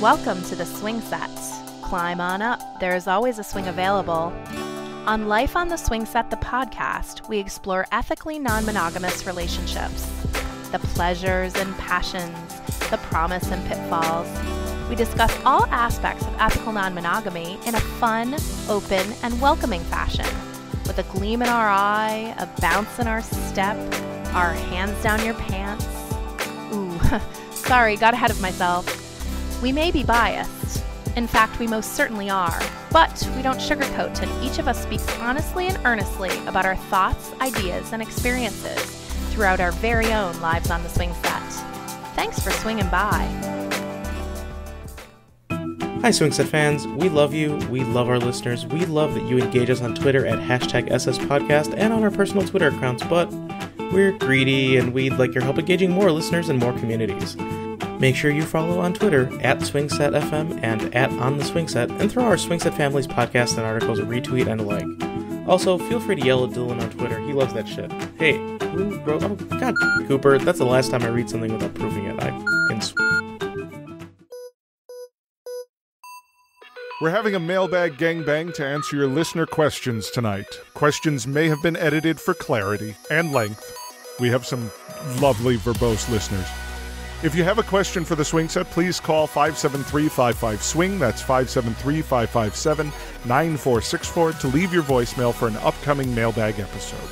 Welcome to the swing set. Climb on up, there is always a swing available. On Life on the Swing Set, the podcast, we explore ethically non monogamous relationships, the pleasures and passions, the promise and pitfalls. We discuss all aspects of ethical non monogamy in a fun, open, and welcoming fashion, with a gleam in our eye, a bounce in our step, our hands down your pants. Ooh, sorry, got ahead of myself. We may be biased. In fact, we most certainly are. But we don't sugarcoat and each of us speaks honestly and earnestly about our thoughts, ideas, and experiences throughout our very own lives on the swing set. Thanks for swinging by. Hi, Swing Set fans. We love you. We love our listeners. We love that you engage us on Twitter at hashtag SSPodcast and on our personal Twitter accounts, but we're greedy and we'd like your help engaging more listeners and more communities. Make sure you follow on Twitter at SwingSetFM and at On the Swingset, and throw our Swingset Families podcasts and articles a retweet and a like. Also, feel free to yell at Dylan on Twitter. He loves that shit. Hey, who wrote? Oh, God, Cooper, that's the last time I read something without proving it. I sw- We're having a mailbag gangbang to answer your listener questions tonight. Questions may have been edited for clarity and length. We have some lovely verbose listeners. If you have a question for the swing set, please call 573 Swing. That's 573 557 9464 to leave your voicemail for an upcoming mailbag episode.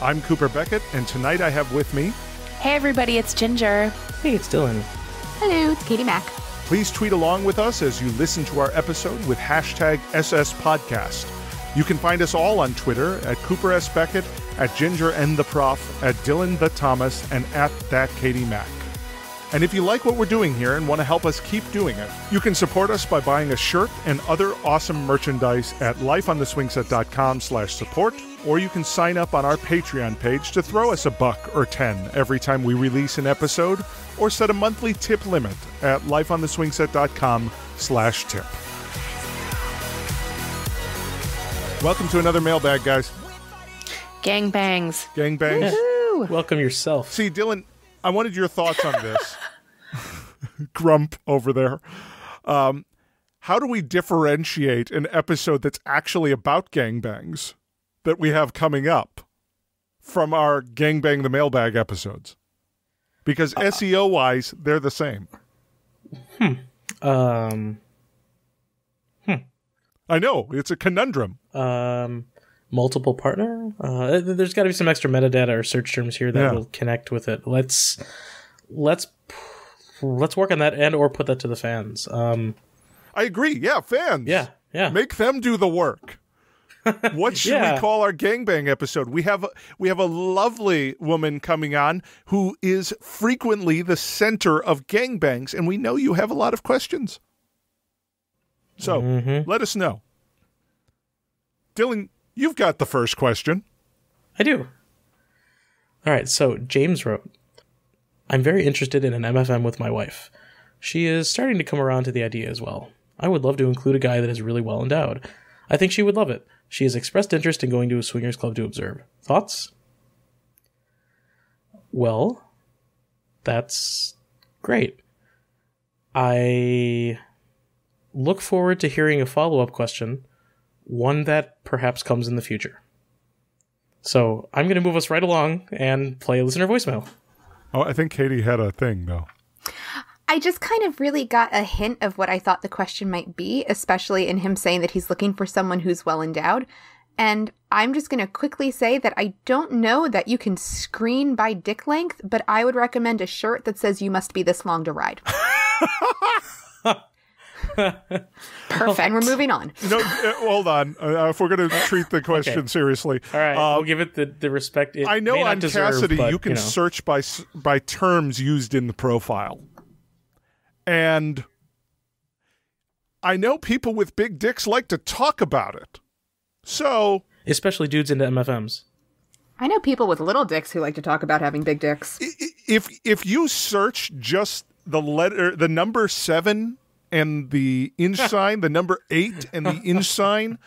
I'm Cooper Beckett, and tonight I have with me. Hey, everybody, it's Ginger. Hey, it's Dylan. Hello, it's Katie Mack. Please tweet along with us as you listen to our episode with hashtag SSPodcast. You can find us all on Twitter at Cooper S. Beckett, at Ginger and the Prof, at Dylan the Thomas, and at That Katie Mack. And if you like what we're doing here and want to help us keep doing it, you can support us by buying a shirt and other awesome merchandise at lifeontheswingset.com slash support, or you can sign up on our Patreon page to throw us a buck or ten every time we release an episode, or set a monthly tip limit at lifeontheswingset.com slash tip. Welcome to another mailbag, guys. Gang bangs. Gangbangs. Welcome yourself. See, Dylan, I wanted your thoughts on this. Grump over there. Um, how do we differentiate an episode that's actually about gangbangs that we have coming up from our gangbang the mailbag episodes? Because SEO wise, they're the same. Hmm. Um, I know it's a conundrum. um, multiple partner. Uh, there's got to be some extra metadata or search terms here that Yeah. will connect with it. Let's let's let's work on that and or put that to the fans. Um, I agree. Yeah, fans. yeah, yeah. Make them do the work. What should Yeah. we call our gangbang episode? We have we have a lovely woman coming on who is frequently the center of gangbangs, and we know you have a lot of questions. So Mm-hmm. let us know. Dylan, you've got the first question. I do. All right, so James wrote, I'm very interested in an MFM with my wife. She is starting to come around to the idea as well. I would love to include a guy that is really well endowed. I think she would love it. She has expressed interest in going to a swingers club to observe. Thoughts? Well, that's great. I look forward to hearing a follow up question, one that perhaps comes in the future. So I'm going to move us right along and play a listener voicemail. Oh, I think Katie had a thing though. I just kind of really got a hint of what I thought the question might be, especially in him saying that he's looking for someone who's well endowed. And I'm just going to quickly say that I don't know that you can screen by dick length, but I would recommend a shirt that says you must be this long to ride. Perfect. And we're moving on. No, uh, hold on. Uh, if we're going to treat the question Okay. seriously, All right, Uh, we'll give it the, the respect it I know may not on deserve, Kasidie but, you can know. search by by terms used in the profile, and I know people with big dicks like to talk about it. So especially dudes into MFMs. I know people with little dicks who like to talk about having big dicks. i- i- if if you search just the letter, the number seven and the inch sign, the number eight and the inch sign,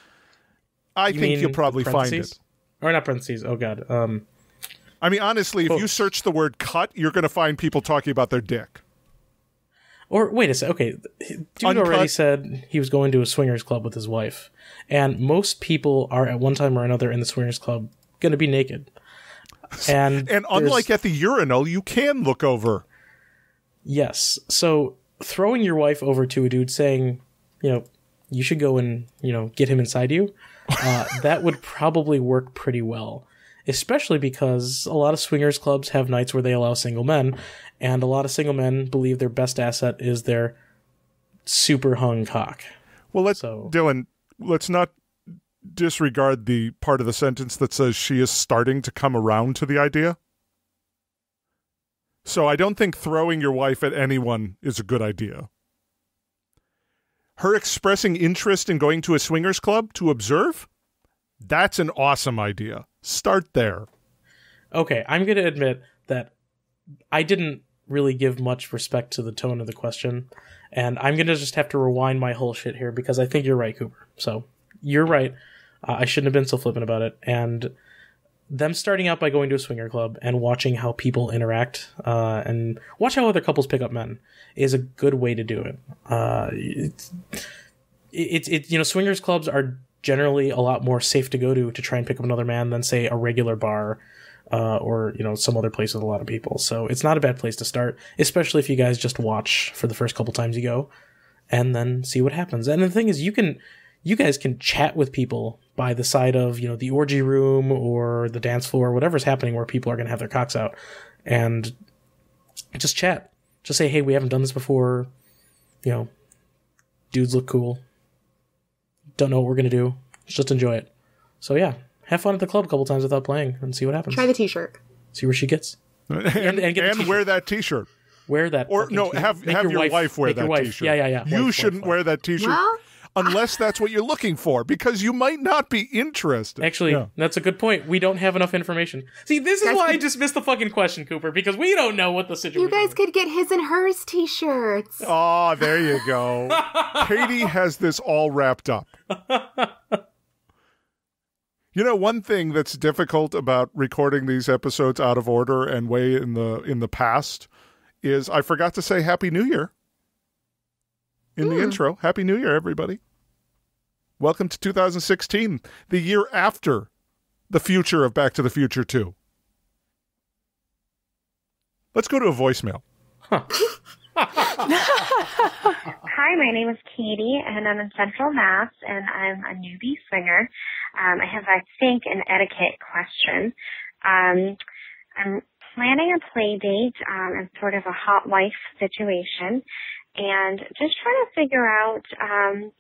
I You think you'll probably find it. Or not parentheses. Oh god. Um. I mean, honestly, if you search the word "cut," you're going to find people talking about their dick. Or wait a second. Okay, dude Uncut. already said he was going to a swingers club with his wife, and most people are at one time or another in the swingers club going to be naked. And And unlike at the urinal, you can look over. yes, so throwing your wife over to a dude saying, you know, you should go and you know get him inside you, uh, that would probably work pretty well. Especially because a lot of swingers clubs have nights where they allow single men, and a lot of single men believe their best asset is their super hung cock. Well, let's So- Dylan. Let's not disregard the part of the sentence that says she is starting to come around to the idea. So I don't think throwing your wife at anyone is a good idea. Her expressing interest in going to a swingers club to observe, that's an awesome idea. Start there. Okay, I'm going to admit that I didn't really give much respect to the tone of the question, and I'm going to just have to rewind my whole shit here because I think you're right, Cooper. So, you're right. Uh, I shouldn't have been so flippant about it. And them starting out by going to a swinger club and watching how people interact uh, and watch how other couples pick up men is a good way to do it. Uh, it's, it's it, you know swingers clubs are generally a lot more safe to go to to try and pick up another man than say a regular bar uh, or you know some other place with a lot of people. So it's not a bad place to start, especially if you guys just watch for the first couple times you go, and then see what happens. And the thing is, you can you guys can chat with people by the side of you know the orgy room or the dance floor, whatever's happening where people are going to have their cocks out, and just chat. Just say, hey, we haven't done this before. You know, dudes look cool. Don't know what we're gonna do. Just enjoy it. So yeah, have fun at the club a couple times without playing and see what happens. Try the t-shirt. see where she gets. And, and get the and wear that T-shirt. Wear that. Or no, t- have make have your, wife, wear that wife. T-shirt. Yeah, yeah, yeah. You Wife, shouldn't wife, wear wife. that T-shirt Well, unless that's what you're looking for, because you might not be interested. Actually, Yeah. that's a good point. We don't have enough information. See, this is Guys, why I could- just missed the fucking question, Cooper, because we don't know what the situation. you guys could get his and hers t-shirts. Oh, there you go. Katie has this all wrapped up. You know, one thing that's difficult about recording these episodes out of order and way in the in the past is I forgot to say Happy New Year in the intro. Happy New Year, everybody. Welcome to 2016, the year after the future of Back to the Future 2. Let's go to a voicemail. Hi, my name is Katie, and I'm in Central Mass, and I'm a newbie singer. Um, I have, I think, an etiquette question. Um, I'm planning a play date um, in sort of a hot wife situation, and just trying to figure out um,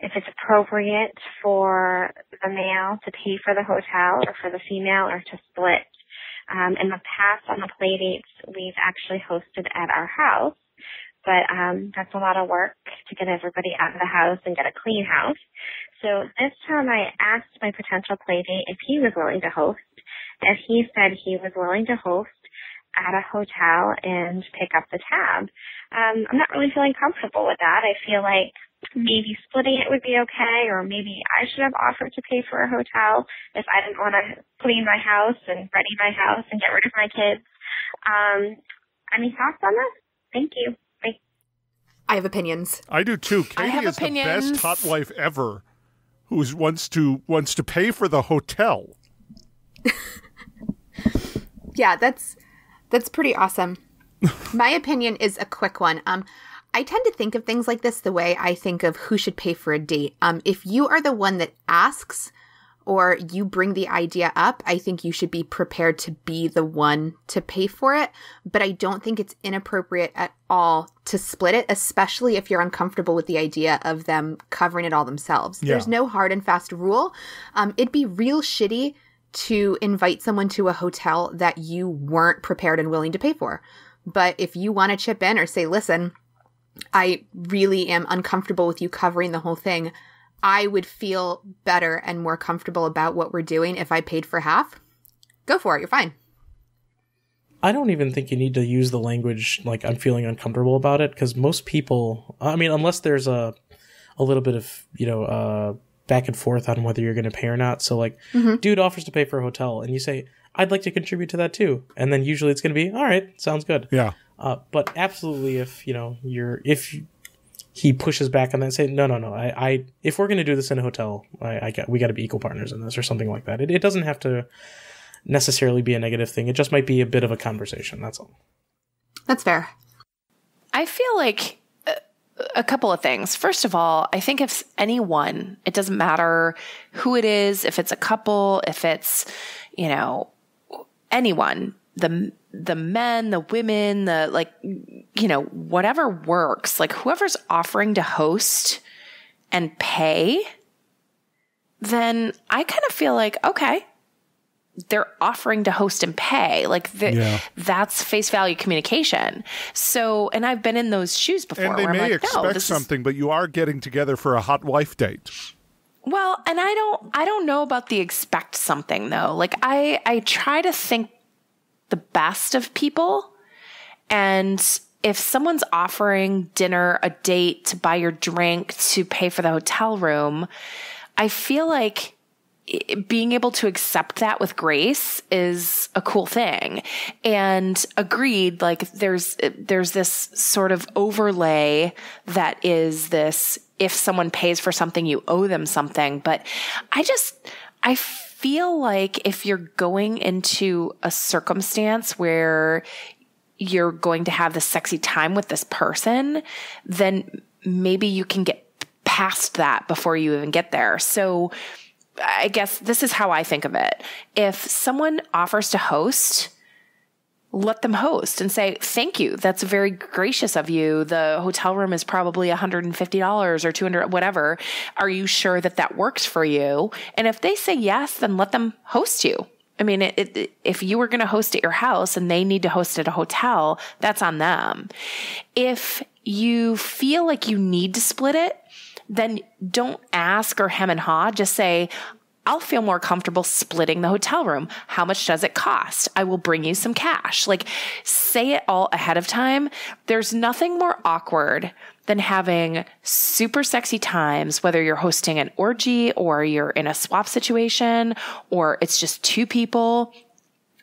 if it's appropriate for the male to pay for the hotel or for the female or to split. Um, in the past, on the play dates, we've actually hosted at our house but um, that's a lot of work to get everybody out of the house and get a clean house. So this time I asked my potential play date if he was willing to host, and he said he was willing to host at a hotel and pick up the tab. Um, I'm not really feeling comfortable with that. I feel like maybe splitting it would be okay, or maybe I should have offered to pay for a hotel if I didn't want to clean my house and ready my house and get rid of my kids. Um, any thoughts on this? Thank you. Bye. I have opinions. I do too. I Katie have is the best hot wife ever, who wants to wants to pay for the hotel. Yeah, that's that's pretty awesome. My opinion is a quick one. Um I tend to think of things like this the way I think of who should pay for a date. Um if you are the one that asks or you bring the idea up, I think you should be prepared to be the one to pay for it, but I don't think it's inappropriate at all to split it, especially if you're uncomfortable with the idea of them covering it all themselves. Yeah. There's no hard and fast rule. Um it'd be real shitty to invite someone to a hotel that you weren't prepared and willing to pay for. But if you want to chip in or say, listen, I really am uncomfortable with you covering the whole thing, I would feel better and more comfortable about what we're doing if I paid for half. Go for it. You're fine. I don't even think you need to use the language like I'm feeling uncomfortable about it because most people, I mean, unless there's a a little bit of you know uh, back and forth on whether you're going to pay or not. So like, dude offers to pay for a hotel, and you say I'd like to contribute to that too, and then usually it's going to be all right, sounds good. Yeah, Uh, but absolutely, if you know you're if he pushes back on that and say no no no I, I if we're going to do this in a hotel I, I got we got to be equal partners in this or something like that. It, it doesn't have to necessarily be a negative thing. It just might be a bit of a conversation. That's all. That's fair. I feel like a couple of things. First of all, I think if anyone, it doesn't matter who it is, if it's a couple, if it's, you know, anyone, the the men, the women, the like you know, whatever works, like whoever's offering to host and pay, then I kind of feel like okay, they're offering to host and pay. Like the, Yeah. that's face value communication. So, and I've been in those shoes before. And they may like, no, expect is- something, but you are getting together for a hot wife date. well, and I don't I don't know about the expect something though. Like I I try to think the best of people and if someone's offering dinner, a date, to buy your drink, to pay for the hotel room, I feel like being able to accept that with grace is a cool thing. And agreed, like there's, there's this sort of overlay that is this, if someone pays for something, you owe them something. But I just, I feel like if you're going into a circumstance where you're going to have this sexy time with this person, then maybe you can get past that before you even get there. So I guess this is how I think of it. If someone offers to host, let them host and say, thank you. That's very gracious of you. The hotel room is probably $150 or 200, whatever. Are you sure that that works for you? And if they say yes, then let them host you. I mean, it, it, if you were going to host at your house and they need to host at a hotel, that's on them. If you feel like you need to split it, then don't ask or hem and haw. Just say, I'll feel more comfortable splitting the hotel room. How much does it cost? I will bring you some cash. Like, say it all ahead of time. There's nothing more awkward than having super sexy times, whether you're hosting an orgy or you're in a swap situation or it's just two people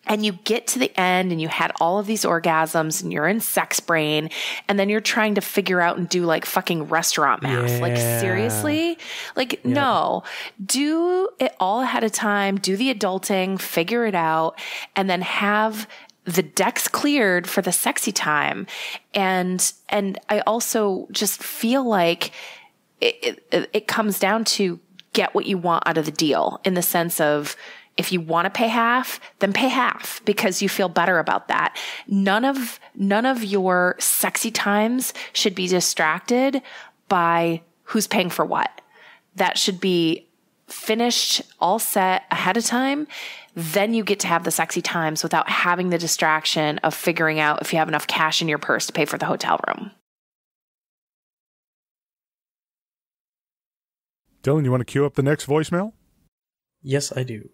and you get to the end and you had all of these orgasms and you're in sex brain and then you're trying to figure out and do like fucking restaurant math. Like seriously? Like no. Do it all ahead of time, do the adulting, figure it out and then have the decks cleared for the sexy time. And and I also just feel like it, it, it comes down to get what you want out of the deal in the sense of if you want to pay half, then pay half because you feel better about that. None of, none of your sexy times should be distracted by who's paying for what. That should be finished, all set ahead of time. Then you get to have the sexy times without having the distraction of figuring out if you have enough cash in your purse to pay for the hotel room. Dylan, you want to cue up the next voicemail? yes i do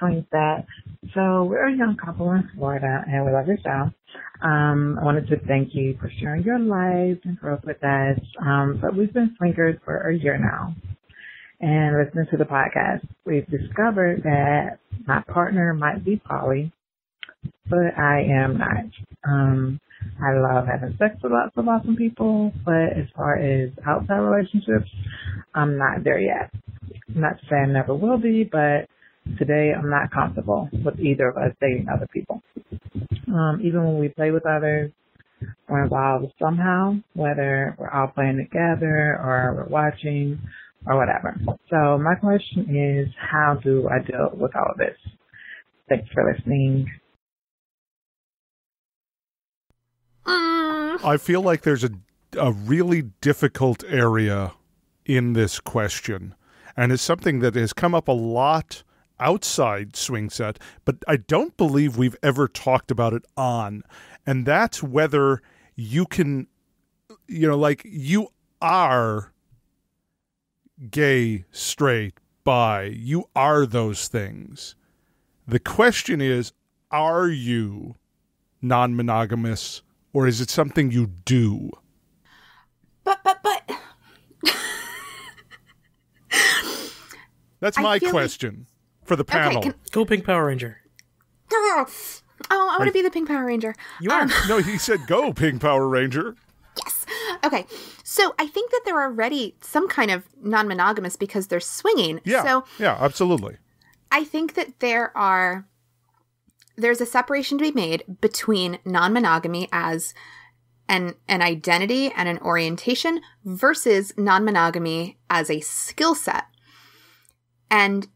Hi, Swing Set. So we're a young couple in Florida, and we love your show. Um, I wanted to thank you for sharing your life and growth with us. Um, but we've been swingers for a year now, and listening to the podcast, we've discovered that my partner might be poly, but I am not. Um, I love having sex with lots of awesome people, but as far as outside relationships, I'm not there yet. Not to say I never will be, but today I'm not comfortable with either of us dating other people. Um, even when we play with others, we're involved somehow, whether we're all playing together or we're watching or whatever. So my question is, how do I deal with all of this? Thanks for listening. I feel like there's a, a really difficult area in this question, and it's something that has come up a lot outside swing set, but I don't believe we've ever talked about it on. And that's whether you can, you know, like you are gay, straight, bi, you are those things. The question is, are you non monogamous or is it something you do? but but but That's my feel like- question for the panel. can- go pink power ranger Oh, I want to be the Pink Power Ranger. You are. Um, no, he said go, Pink Power Ranger. Yes. Okay. So I think that they're already some kind of non monogamous because they're swinging. Yeah. So yeah, absolutely. I think that there are there's a separation to be made between non-monogamy as an an identity and an orientation versus non-monogamy as a skill set. And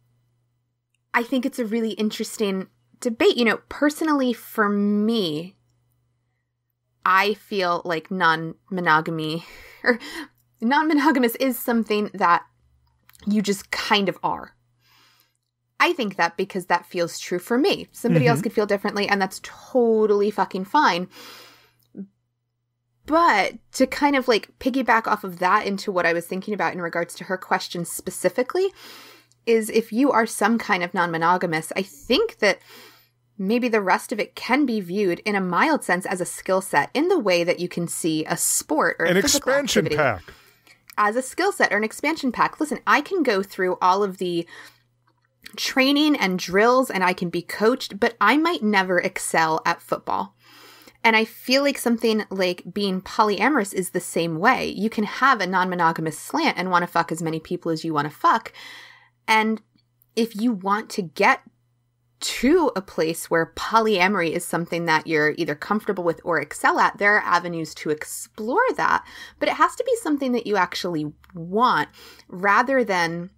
I think it's a really interesting debate. You know, personally for me, I feel like non-monogamy or non-monogamous is something that you just kind of are. I think that because that feels true for me. Somebody else mm-hmm. could feel differently, and that's totally fucking fine. But to kind of like piggyback off of that into what I was thinking about in regards to her question specifically, is if you are some kind of non monogamous, I think that maybe the rest of it can be viewed in a mild sense as a skill set in the way that you can see a sport or An expansion activity pack. as a skill set or an expansion pack. Listen, I can go through all of the training and drills and I can be coached, but I might never excel at football. And I feel like something like being polyamorous is the same way. You can have a non monogamous slant and want to fuck as many people as you want to fuck. And if you want to get to a place where polyamory is something that you're either comfortable with or excel at, there are avenues to explore that. But it has to be something that you actually want rather than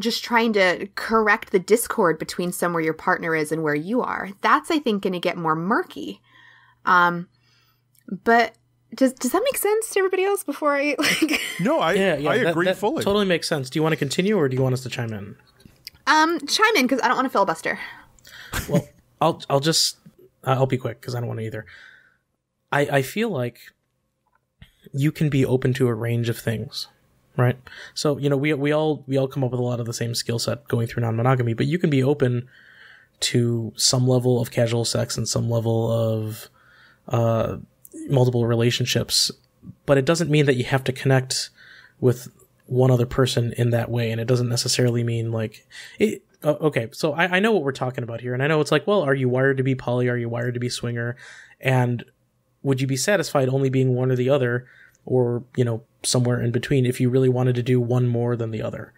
just trying to correct the discord between somewhere your partner is and where you are. That's, I think, going to get more murky. Um, but does does that make sense to everybody else? Before I like, No, I Yeah, yeah. I that- agree that fully. Totally makes sense. Do you want to continue or do you want us to chime in? um, chime in because I don't want to filibuster. Well, I'll I'll just uh, I'll be quick because I don't want to either. I I feel like you can be open to a range of things, right? So you know we we all we all come up with a lot of the same skill set going through non monogamy, but you can be open to some level of casual sex and some level of uh, multiple relationships, but it doesn't mean that you have to connect with one other person in that way, and it doesn't necessarily mean like it. Uh, okay, so I, I know what we're talking about here, and I know it's like, well, are you wired to be poly? Are you wired to be swinger? And would you be satisfied only being one or the other, or you know somewhere in between if you really wanted to do one more than the other?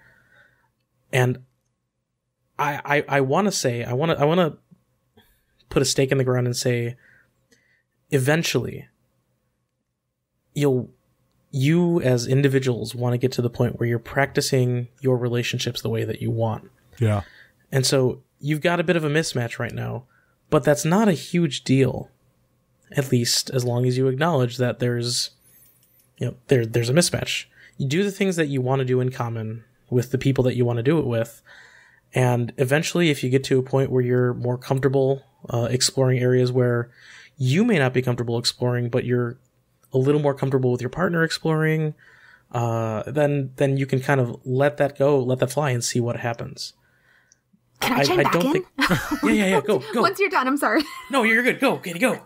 And I I, I want to say I want to I want to put a stake in the ground and say eventually you'll you as individuals want to get to the point where you're practicing your relationships the way that you want. yeah. And so you've got a bit of a mismatch right now, but that's not a huge deal. At least as long as you acknowledge that there's you know there there's a mismatch. You do the things that you want to do in common with the people that you want to do it with. And eventually if you get to a point where you're more comfortable uh, exploring areas where you may not be comfortable exploring, but you're a little more comfortable with your partner exploring, uh, then then you can kind of let that go, let that fly, and see what happens. Can I, chime back in? think. Yeah, yeah, yeah. Go, go. Once you're done, I'm sorry. No, you're good. Go, Katie, go.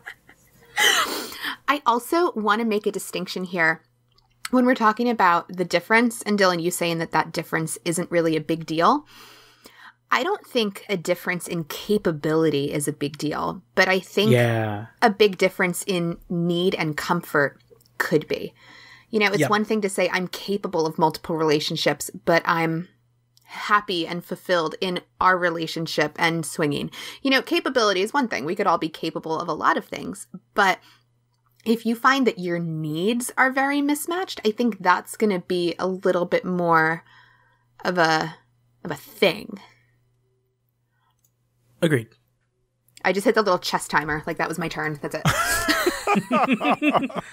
I also want to make a distinction here when we're talking about the difference, and Dylan, you saying that that difference isn't really a big deal. I don't think a difference in capability is a big deal, but I think Yeah. a big difference in need and comfort could be. You know, it's Yeah. one thing to say I'm capable of multiple relationships, but I'm happy and fulfilled in our relationship and swinging. You know, capability is one thing. We could all be capable of a lot of things, but if you find that your needs are very mismatched, I think that's going to be a little bit more of a of a thing. Agreed. I just hit the little chess timer. Like that was my turn. That's it.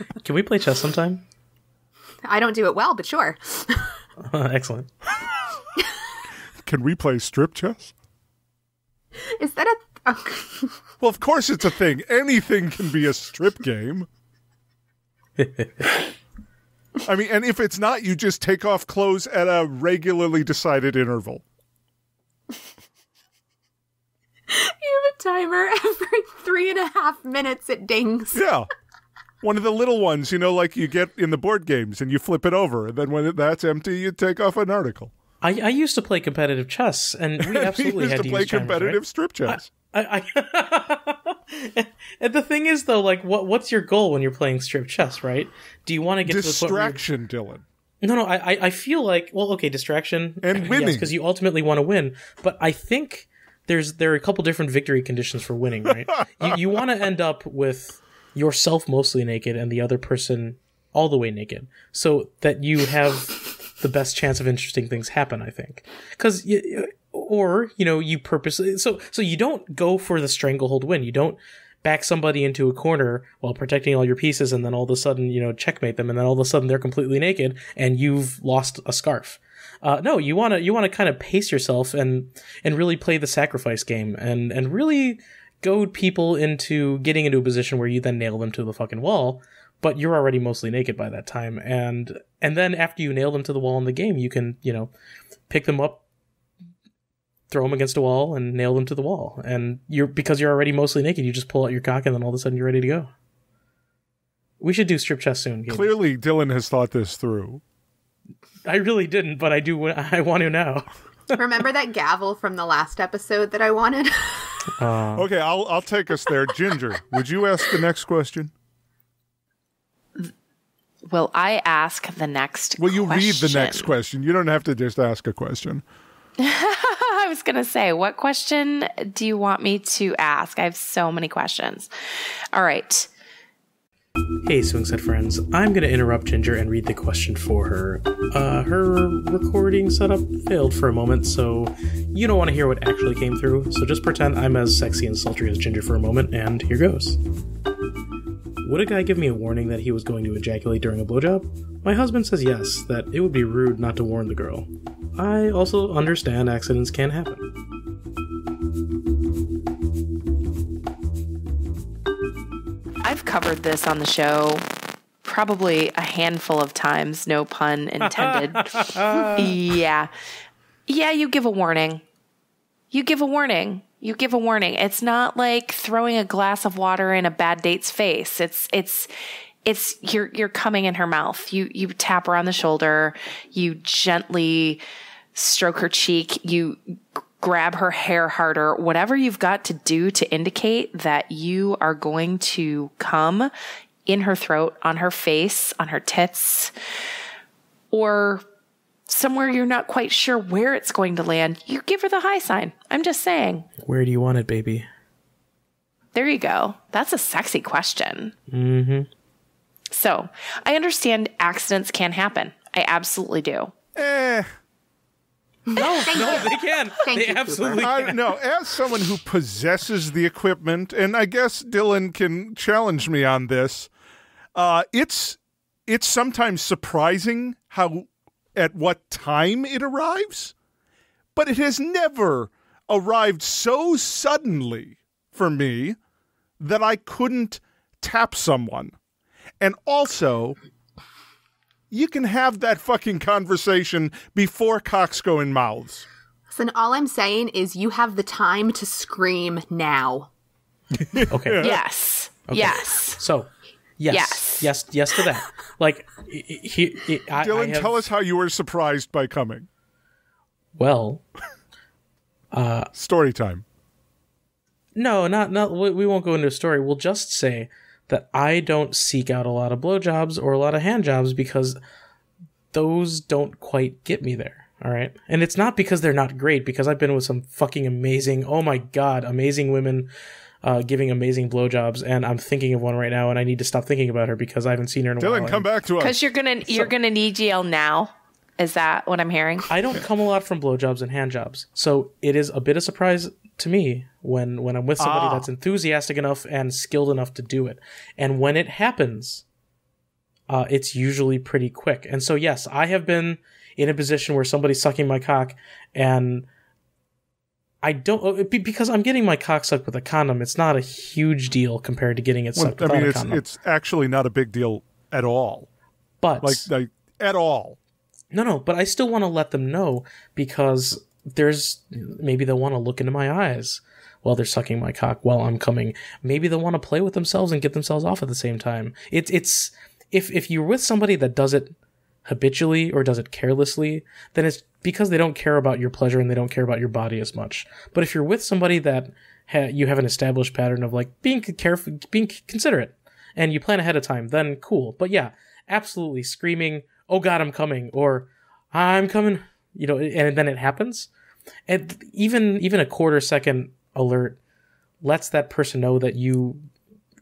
Can we play chess sometime? I don't do it well, but sure. Excellent. Can we play strip chess? Is that a oh. Well, of course it's a thing. Anything can be a strip game. I mean, and if it's not, you just take off clothes at a regularly decided interval. You have a timer every three and a half minutes. It dings. Yeah. One of the little ones, you know, like you get in the board games and you flip it over. And then when that's empty, you take off an article. I, I used to play competitive chess, and we absolutely used had to to play use timers, right? competitive strip chess. I, I and the thing is though, like, what what's your goal when you're playing strip chess, right? Do you want to get to the point where you're- Distraction, Dylan. No, no, I, I- I feel like, well, okay, distraction And winning. because you ultimately want to win. But I think there's there are a couple different victory conditions for winning, right? you you want to end up with yourself mostly naked and the other person all the way naked, so that you have the best chance of interesting things happen. I think because or you know you purposely so so you don't go for the stranglehold win. You don't back somebody into a corner while protecting all your pieces and then all of a sudden you know checkmate them and then all of a sudden they're completely naked and you've lost a scarf uh, no you want to you want to kind of pace yourself and and really play the sacrifice game and and really goad people into getting into a position where you then nail them to the fucking wall but you're already mostly naked by that time and and then after you nail them to the wall in the game you can you know pick them up throw them against a wall and nail them to the wall. And you're because you're already mostly naked, you just pull out your cock and then all of a sudden you're ready to go. We should do strip chess soon. Gabe. Clearly, Dylan has thought this through. I really didn't, but I do. I want to know. Remember that gavel from the last episode that I wanted? Uh, Okay, I'll I'll take us there. Ginger, would you ask the next question? Will I ask the next Will you read the next question? question? You don't have to just ask a question. I was going to say, what question do you want me to ask? I have so many questions. All right. Hey, Swingset friends. I'm going to interrupt Ginger and read the question for her. Uh, her recording setup failed for a moment, so you don't want to hear what actually came through. So just pretend I'm as sexy and sultry as Ginger for a moment, and here goes. Would a guy give me a warning that he was going to ejaculate during a blowjob? My husband says yes, that it would be rude not to warn the girl. I also understand accidents can happen. I've covered this on the show probably a handful of times, no pun intended. yeah. Yeah, you give a warning. You give a warning. You give a warning. It's not like throwing a glass of water in a bad date's face. It's it's it's you're you're coming in her mouth. You you tap her on the shoulder, you gently stroke her cheek, you grab her hair harder, whatever you've got to do to indicate that you are going to come in her throat, on her face, on her tits, or somewhere you're not quite sure where it's going to land, you give her the high sign. I'm just saying. Where do you want it, baby? There you go. That's a sexy question. Mm-hmm. So, I understand accidents can happen. I absolutely do. Eh, No, no, they can. Thank they you, Cooper. absolutely I can. no. As someone who possesses the equipment, and I guess Dylan can challenge me on this. Uh, it's it's sometimes surprising how at what time it arrives, but it has never arrived so suddenly for me that I couldn't tap someone. And also, you can have that fucking conversation before cocks go in mouths. Listen, all I'm saying is you have the time to scream now. Okay. Yes. Yes. So, yes, Yes. yes, yes, to that. Like, he, he, he- I, I Dylan, have, tell us how you were surprised by coming. Well, uh, Story time. no, not not. We we won't go into a story. We'll just say that I don't seek out a lot of blowjobs or a lot of hand jobs because those don't quite get me there. All right, and it's not because they're not great. Because I've been with some fucking amazing, oh my god, amazing women. Uh, giving amazing blowjobs, and I'm thinking of one right now, and I need to stop thinking about her because I haven't seen her in a while. Dylan, come and- back to us. Because you're gonna you're gonna need jail now. Is that what I'm hearing? I don't come a lot from blowjobs and handjobs, so it is a bit of surprise to me when when I'm with somebody Ah. that's enthusiastic enough and skilled enough to do it. And when it happens, uh, it's usually pretty quick. And so yes, I have been in a position where somebody's sucking my cock, and I don't uh, because I'm getting my cock sucked with a condom. It's not a huge deal compared to getting it Well, sucked I without mean, a it's condom. it's actually not a big deal at all. but Like, like at all. No, no, but I still want to let them know because there's maybe they'll want to look into my eyes while they're sucking my cock while I'm coming. Maybe they'll want to play with themselves and get themselves off at the same time. It's it's if if you're with somebody that does it habitually or does it carelessly, then it's because they don't care about your pleasure and they don't care about your body as much. But if you're with somebody that ha- you have an established pattern of like being careful, being considerate, and you plan ahead of time, then cool. But yeah, absolutely screaming, "Oh God, I'm coming!" or "I'm coming," you know, and then it happens. And even even a quarter second alert lets that person know that you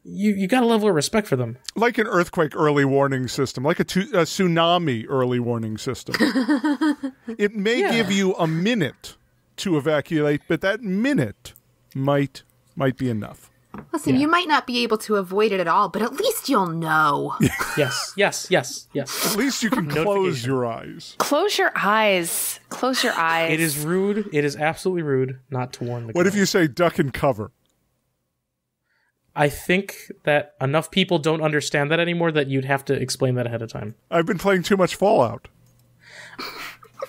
you you got a level of respect for them. Like an earthquake early warning system, like a, tu- a tsunami early warning system. it may Yeah. give you a minute to evacuate, but that minute might might be enough. Listen, Yeah. you might not be able to avoid it at all, but at least you'll know. Yes, yes, yes, yes. At least you can close your eyes. Close your eyes. Close your eyes. It is rude. It is absolutely rude not to warn the. What if you say duck and cover? I think that enough people don't understand that anymore that you'd have to explain that ahead of time, I've been playing too much Fallout.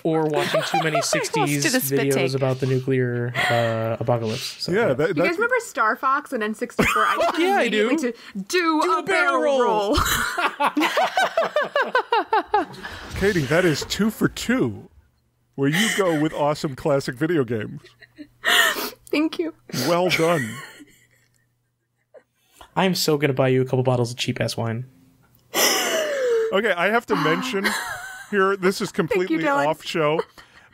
Or watching too many '60s did videos take. about the nuclear uh, apocalypse. So, Yeah, that, You guys remember Star Fox and N64? I just yeah, I do. To do, a, a barrel barrel roll. roll. Katie, that is two for two. Where you go with awesome classic video games. Thank you. Well done. I'm so gonna buy you a couple bottles of cheap ass wine. Okay, I have to mention here, this is completely Dylan. off show,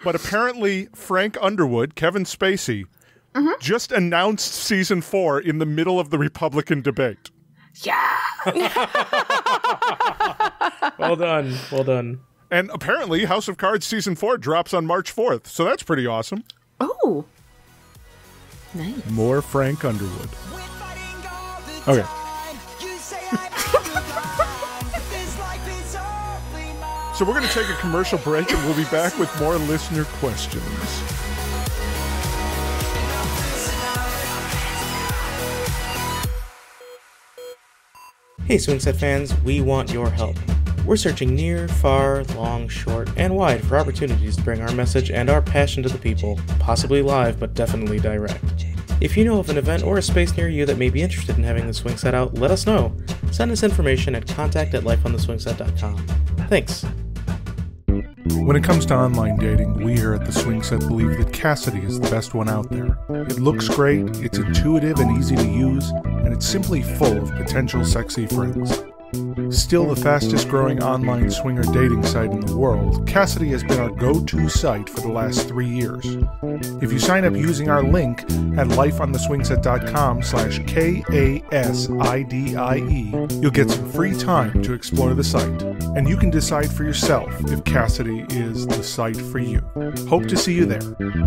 but apparently Frank Underwood, Kevin Spacey, Mm-hmm. just announced season four in the middle of the Republican debate. Yeah. Well done, well done. And apparently House of Cards season four drops on March 4th, so that's pretty awesome. Oh. Nice. More Frank Underwood. Okay. So we're going to take a commercial break and we'll be back with more listener questions. Hey, Swing Set fans, we want your help. We're searching near, far, long, short, and wide for opportunities to bring our message and our passion to the people, possibly live, but definitely direct. If you know of an event or a space near you that may be interested in having the swing set out, let us know. Send us information at contact at lifeontheswingset.com. Thanks. When it comes to online dating, we here at the Swing Set believe that Kasidie is the best one out there. It looks great, it's intuitive and easy to use, and it's simply full of potential sexy friends. Still the fastest growing online swinger dating site in the world, Kasidie has been our go to site for the last three years. If you sign up using our link at lifeontheswingset.com slash K-A-S-I-D-I-E, you'll get some free time to explore the site, and you can decide for yourself if Kasidie is the site for you. Hope to see you there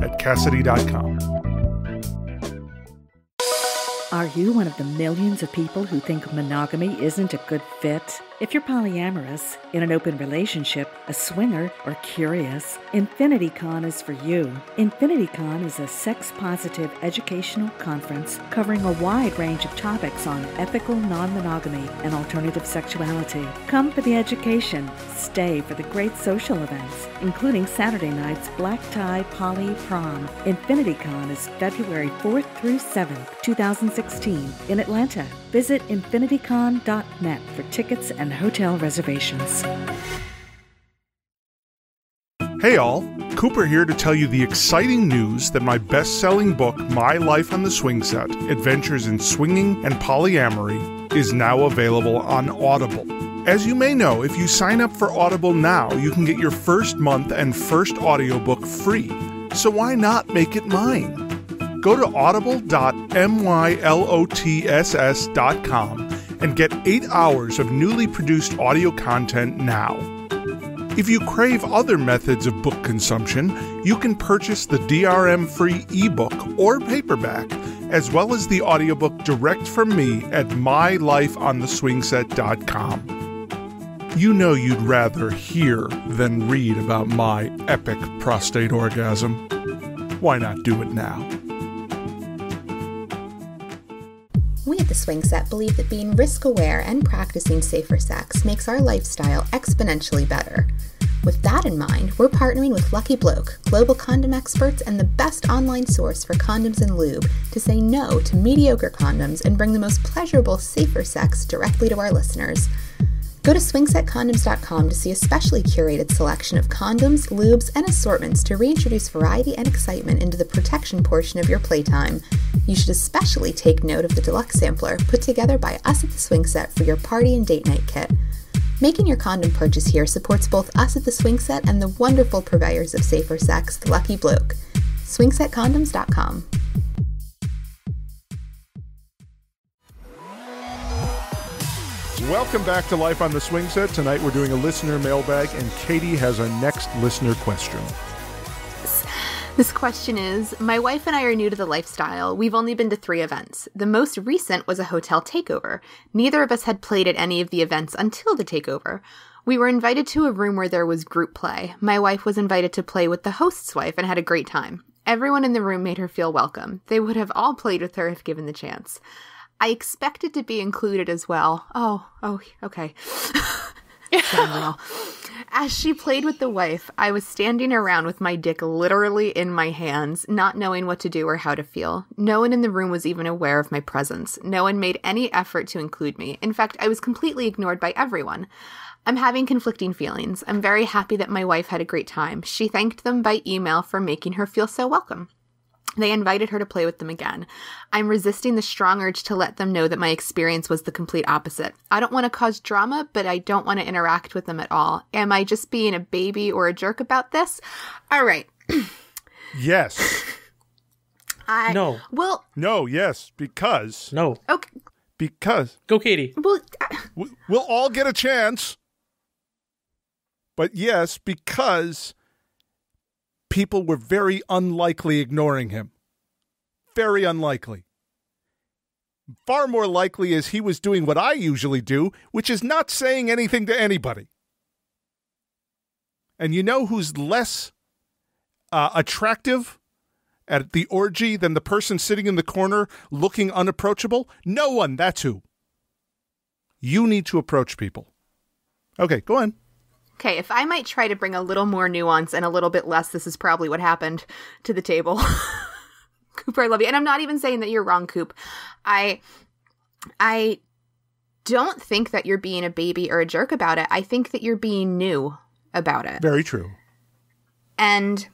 at Kasidie.com. Are you one of the millions of people who think monogamy isn't a good fit? If you're polyamorous, in an open relationship, a swinger, or curious, InfinityCon is for you. InfinityCon is a sex positive educational conference covering a wide range of topics on ethical non monogamy and alternative sexuality. Come for the education, stay for the great social events, including Saturday night's Black Tie Poly Prom. InfinityCon is February 4th through 7th, 2016, in Atlanta. Visit infinitycon.net for tickets and hotel reservations. Hey all, Cooper here to tell you the exciting news that my best selling book, My Life on the Swing Set Adventures in Swinging and Polyamory, is now available on Audible. As you may know, if you sign up for Audible now, you can get your first month and first audiobook free. So why not make it mine? Go to audible.mylotss.com and get 8 hours of newly produced audio content now. If you crave other methods of book consumption, you can purchase the DRM free ebook or paperback, as well as the audiobook direct from me at mylifeontheswingset.com. You know you'd rather hear than read about my epic prostate orgasm. Why not do it now? The Swing Set believe that being risk aware and practicing safer sex makes our lifestyle exponentially better. With that in mind, we're partnering with Lucky Bloke, global condom experts and the best online source for condoms and lube, to say no to mediocre condoms and bring the most pleasurable, safer sex directly to our listeners. Go to swingsetcondoms.com to see a specially curated selection of condoms, lubes, and assortments to reintroduce variety and excitement into the protection portion of your playtime. You should especially take note of the deluxe sampler put together by us at the Swing Set for your party and date night kit. Making your condom purchase here supports both us at the Swing Set and the wonderful purveyors of safer sex, Lucky Bloke. SwingSetCondoms.com. Welcome back to Life on the Swingset. Tonight we're doing a listener mailbag, and Katie has our next listener question. This question is My wife and I are new to the lifestyle. We've only been to three events. The most recent was a hotel takeover. Neither of us had played at any of the events until the takeover. We were invited to a room where there was group play. My wife was invited to play with the host's wife and had a great time. Everyone in the room made her feel welcome. They would have all played with her if given the chance. I expected to be included as well. Oh, oh, okay. As she played with the wife, I was standing around with my dick literally in my hands, not knowing what to do or how to feel. No one in the room was even aware of my presence. No one made any effort to include me. In fact, I was completely ignored by everyone. I'm having conflicting feelings. I'm very happy that my wife had a great time. She thanked them by email for making her feel so welcome. They invited her to play with them again. I'm resisting the strong urge to let them know that my experience was the complete opposite. I don't want to cause drama, but I don't want to interact with them at all. Am I just being a baby or a jerk about this? All right. Yes. I No. Well, No, yes, because. No. okay. Because. Go, Katie. Well, we- We'll all get a chance. But yes, because people were very unlikely ignoring him. Very unlikely. Far more likely is he was doing what I usually do, which is not saying anything to anybody. And you know who's less uh, attractive at the orgy than the person sitting in the corner looking unapproachable? No one. That's who. You need to approach people. Okay, go on. Okay, if I might try to bring a little more nuance and a little bit less, this is probably what happened to the table. Cooper, I love you. And I'm not even saying that you're wrong, Coop. I I don't think that you're being a baby or a jerk about it. I think that you're being new about it. Very true. And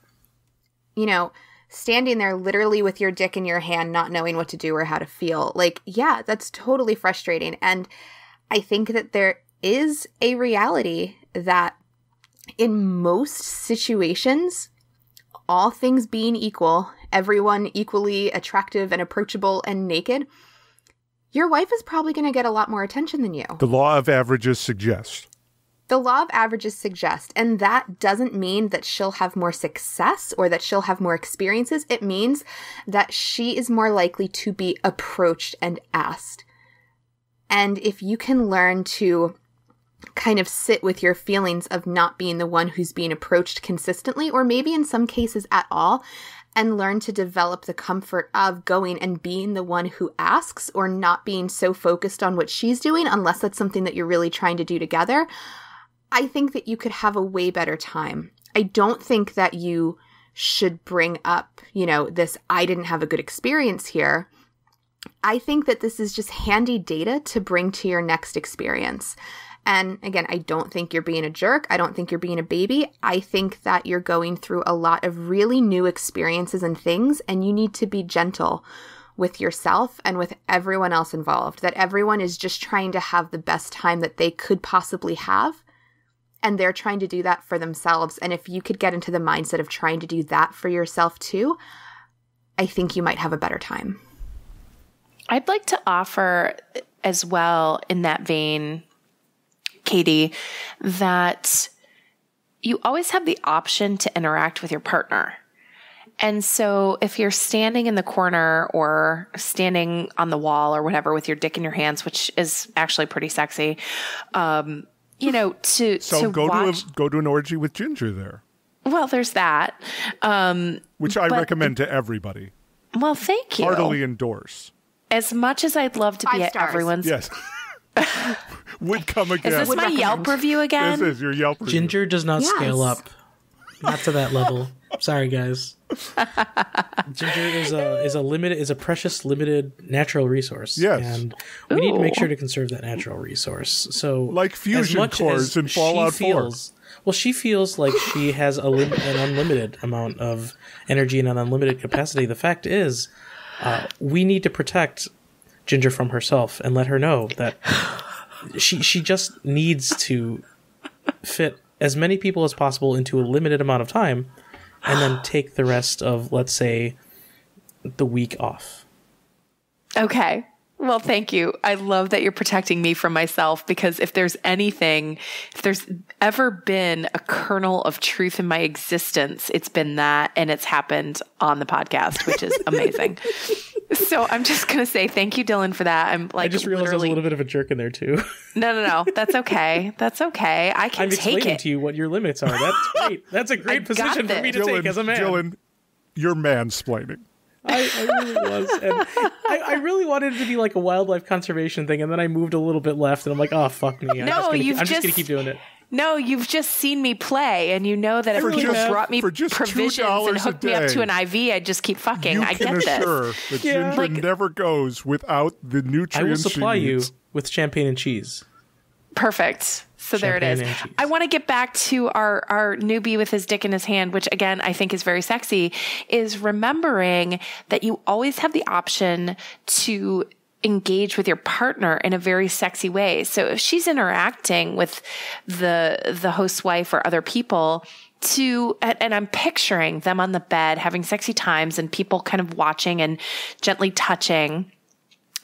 you know, standing there literally with your dick in your hand, not knowing what to do or how to feel. Like, yeah, that's totally frustrating. And I think that there is a reality that in most situations, all things being equal, everyone equally attractive and approachable and naked, your wife is probably going to get a lot more attention than you. The law of averages suggests. The law of averages suggests, and that doesn't mean that she'll have more success or that she'll have more experiences. It means that she is more likely to be approached and asked. And if you can learn to kind of sit with your feelings of not being the one who's being approached consistently, or maybe in some cases at all, and learn to develop the comfort of going and being the one who asks or not being so focused on what she's doing, unless that's something that you're really trying to do together, I think that you could have a way better time. I don't think that you should bring up, you know, this I didn't have a good experience here. I think that this is just handy data to bring to your next experience. And again, I don't think you're being a jerk. I don't think you're being a baby. I think that you're going through a lot of really new experiences and things, and you need to be gentle with yourself and with everyone else involved. That everyone is just trying to have the best time that they could possibly have. And they're trying to do that for themselves. And if you could get into the mindset of trying to do that for yourself too, I think you might have a better time. I'd like to offer as well in that vein, Katie, that you always have the option to interact with your partner. And so if you're standing in the corner or standing on the wall or whatever with your dick in your hands, which is actually pretty sexy, um, you know, to, So to go watch. to a, go to an orgy with Ginger there, well, there's that. Um, which I But- recommend to everybody. well, thank you. Heartily endorse. As much as I'd love to be at stars. everyone's. Yes. Would come again. Is this my recommend. Yelp review again? This is your Yelp review. Ginger does not Yes. scale up. Not to that level. Sorry, guys. Ginger is a is a limited is a precious limited natural resource. Yes. and we need to make sure to conserve that natural resource. So, Like fusion cores as in she Fallout 4. Well, she feels like she has a lim- an unlimited amount of energy and an unlimited capacity. The fact is, uh, we need to protect Ginger from herself and let her know that she she just needs to fit as many people as possible into a limited amount of time and then take the rest of let's say the week off. Okay. Well, thank you. I love that you're protecting me from myself because if there's anything, if there's ever been a kernel of truth in my existence, it's been that and it's happened on the podcast, which is amazing. So I'm just going to say thank you, Dylan, for that. I'm like, I just realized I was a little bit of a jerk in there too. no, no, no. That's okay. That's okay. I can I'm take explaining it. to you what your limits are. That's great. That's a great I got position for me to this. Dylan, take as a man. Dylan, you're mansplaining. I, I really was, and I, I really wanted it to be like a wildlife conservation thing, and then I moved a little bit left, and I'm like, oh fuck me. I'm No, just gonna, you've I'm just gonna keep doing it. No, you've just seen me play, and you know that if For people just- brought me for just provisions and a hooked me up to an IV, I'd just keep fucking. You I can get this. assure that Yeah. Ginger Like- never goes without the nutrients I will supply you with champagne and cheese. Perfect. So there it Champagne is. and. I want to get back to our our newbie with his dick in his hand, which again I think is very sexy. Is remembering that you always have the option to engage with your partner in a very sexy way. So if she's interacting with the the host's wife or other people to and, I'm picturing them on the bed having sexy times and people kind of watching and gently touching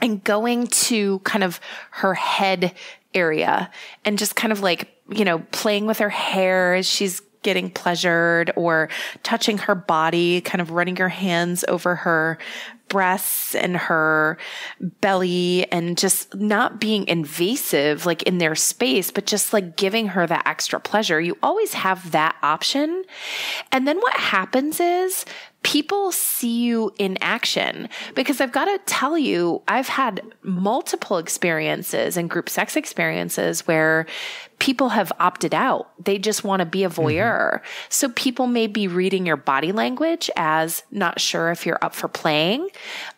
and going to kind of her head area and just kind of like, you know, playing with her hair as she's getting pleasured or touching her body, kind of running your hands over her breasts and her belly and just not being invasive like in their space, but just like giving her that extra pleasure. You always have that option. And then what happens is people see you in action because I've got to tell you, I've had multiple experiences and group sex experiences where people have opted out. They just want to be a voyeur. So people may be reading your body language as not sure if you're up for playing.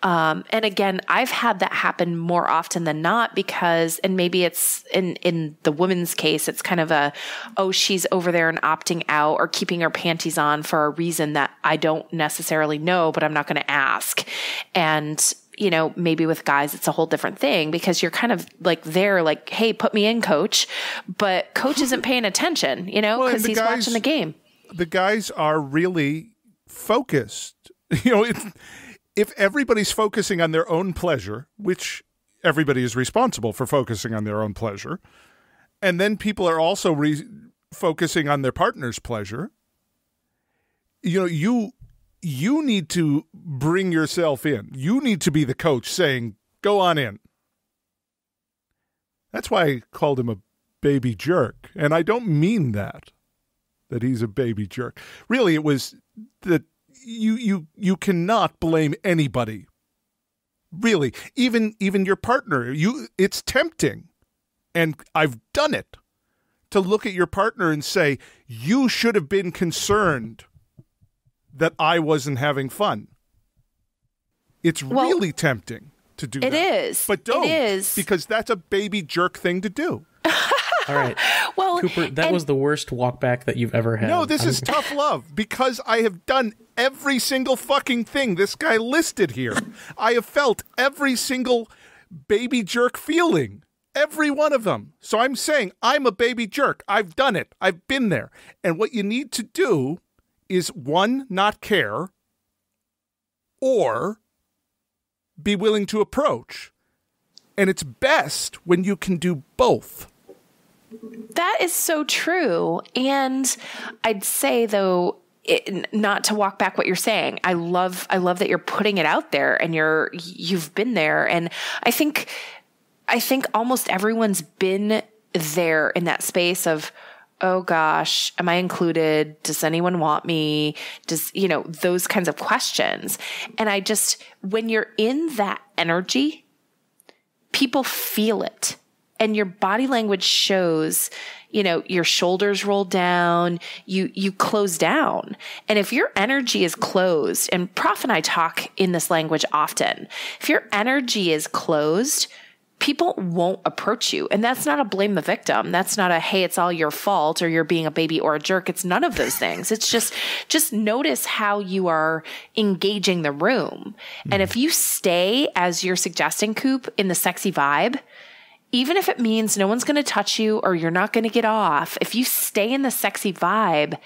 Um, and again, I've had that happen more often than not because, and maybe it's in, in the woman's case, it's kind of a, oh, she's over there and opting out or keeping her panties on for a reason that I don't necessarily know, but I'm not going to ask. And, you know, maybe with guys, it's a whole different thing because you're kind of like there, like, hey, put me in, coach. But coach isn't paying attention, you know, because the he's guys- watching the game. the guys are really focused. You know, if, if everybody's focusing on their own pleasure, which everybody is responsible for focusing on their own pleasure, and then people are also re- focusing on their partner's pleasure, you know, you you need to bring yourself in. You need to be the coach saying, "Go on in." That's why I called him a baby jerk, and I don't mean that that he's a baby jerk. Really, it was that you you you cannot blame anybody. Really, even even your partner. You it's tempting, and I've done it to look at your partner and say you should have been concerned that I wasn't having fun. It's Well, really tempting to do it that. is. But don't It is. because that's a baby jerk thing to do. All right, Well, Cooper, that and- was the worst walk back that you've ever had. No, this I'm- is tough love because I have done every single fucking thing this guy listed here. I have felt every single baby jerk feeling, every one of them. So I'm saying I'm a baby jerk. I've done it. I've been there. And what you need to do is one, not care, or be willing to approach. And it's best when you can do both. That is so true. And I'd say though, it, not to walk back what you're saying. I love, I love that you're putting it out there and you're, you've been there. And I think, I think almost everyone's been there in that space of, oh gosh, am I included? Does anyone want me? Does, you know, those kinds of questions. And I just, when you're in that energy, people feel it and your body language shows you know your shoulders roll down you you close down and if your energy is closed and prof and i talk in this language often if your energy is closed people won't approach you. And that's not a blame the victim. That's not a, hey, it's all your fault or you're being a baby or a jerk. It's none of those things. It's just, just notice how you are engaging the room. Mm. And if you stay, as you're suggesting, Coop, in the sexy vibe, even if it means no one's going to touch you or you're not going to get off, if you stay in the sexy vibe,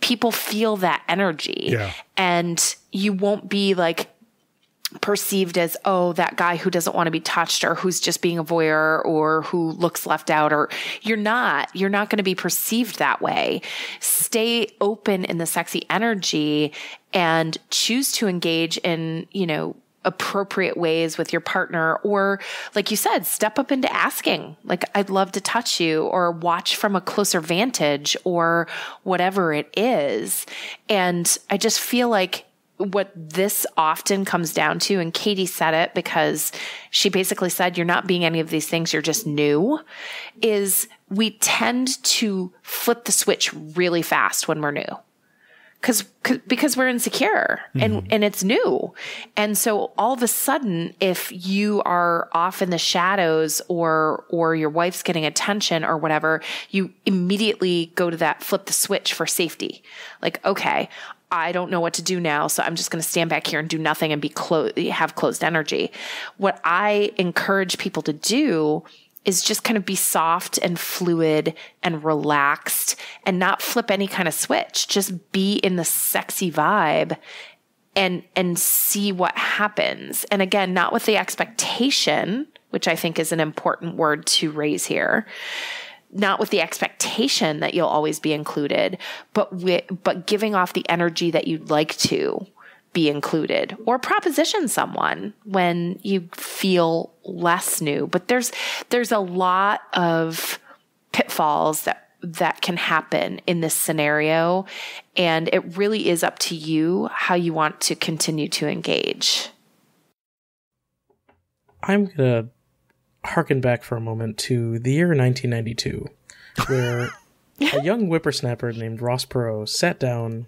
people feel that energy. Yeah. And you won't be like, perceived as, oh, that guy who doesn't want to be touched or who's just being a voyeur or who looks left out or you're not, you're not going to be perceived that way. Stay open in the sexy energy and choose to engage in, you know, appropriate ways with your partner or like you said step up into asking like i'd love to touch you or watch from a closer vantage or whatever it is and i just feel like what this often comes down to, and Katie said it because she basically said, You're not being any of these things, you're just new, is we tend to flip the switch really fast when we're new. Cause, because we're insecure and, mm-hmm. and it's new. And so all of a sudden, if you are off in the shadows or, or your wife's getting attention or whatever, you immediately go to that flip the switch for safety. Like, okay, I don't know what to do now, so I'm just going to stand back here and do nothing and be closed, have closed energy. What I encourage people to do is just kind of be soft and fluid and relaxed and not flip any kind of switch. Just be in the sexy vibe and and see what happens. And again, not with the expectation, which I think is an important word to raise here not with the expectation that you'll always be included, but with, but giving off the energy that you'd like to be included or proposition someone when you feel less new. But there's there's a lot of pitfalls that that can happen in this scenario and it really is up to you how you want to continue to engage. I'm going to harken back for a moment to the year 1992, where a young whippersnapper named Ross Perot sat down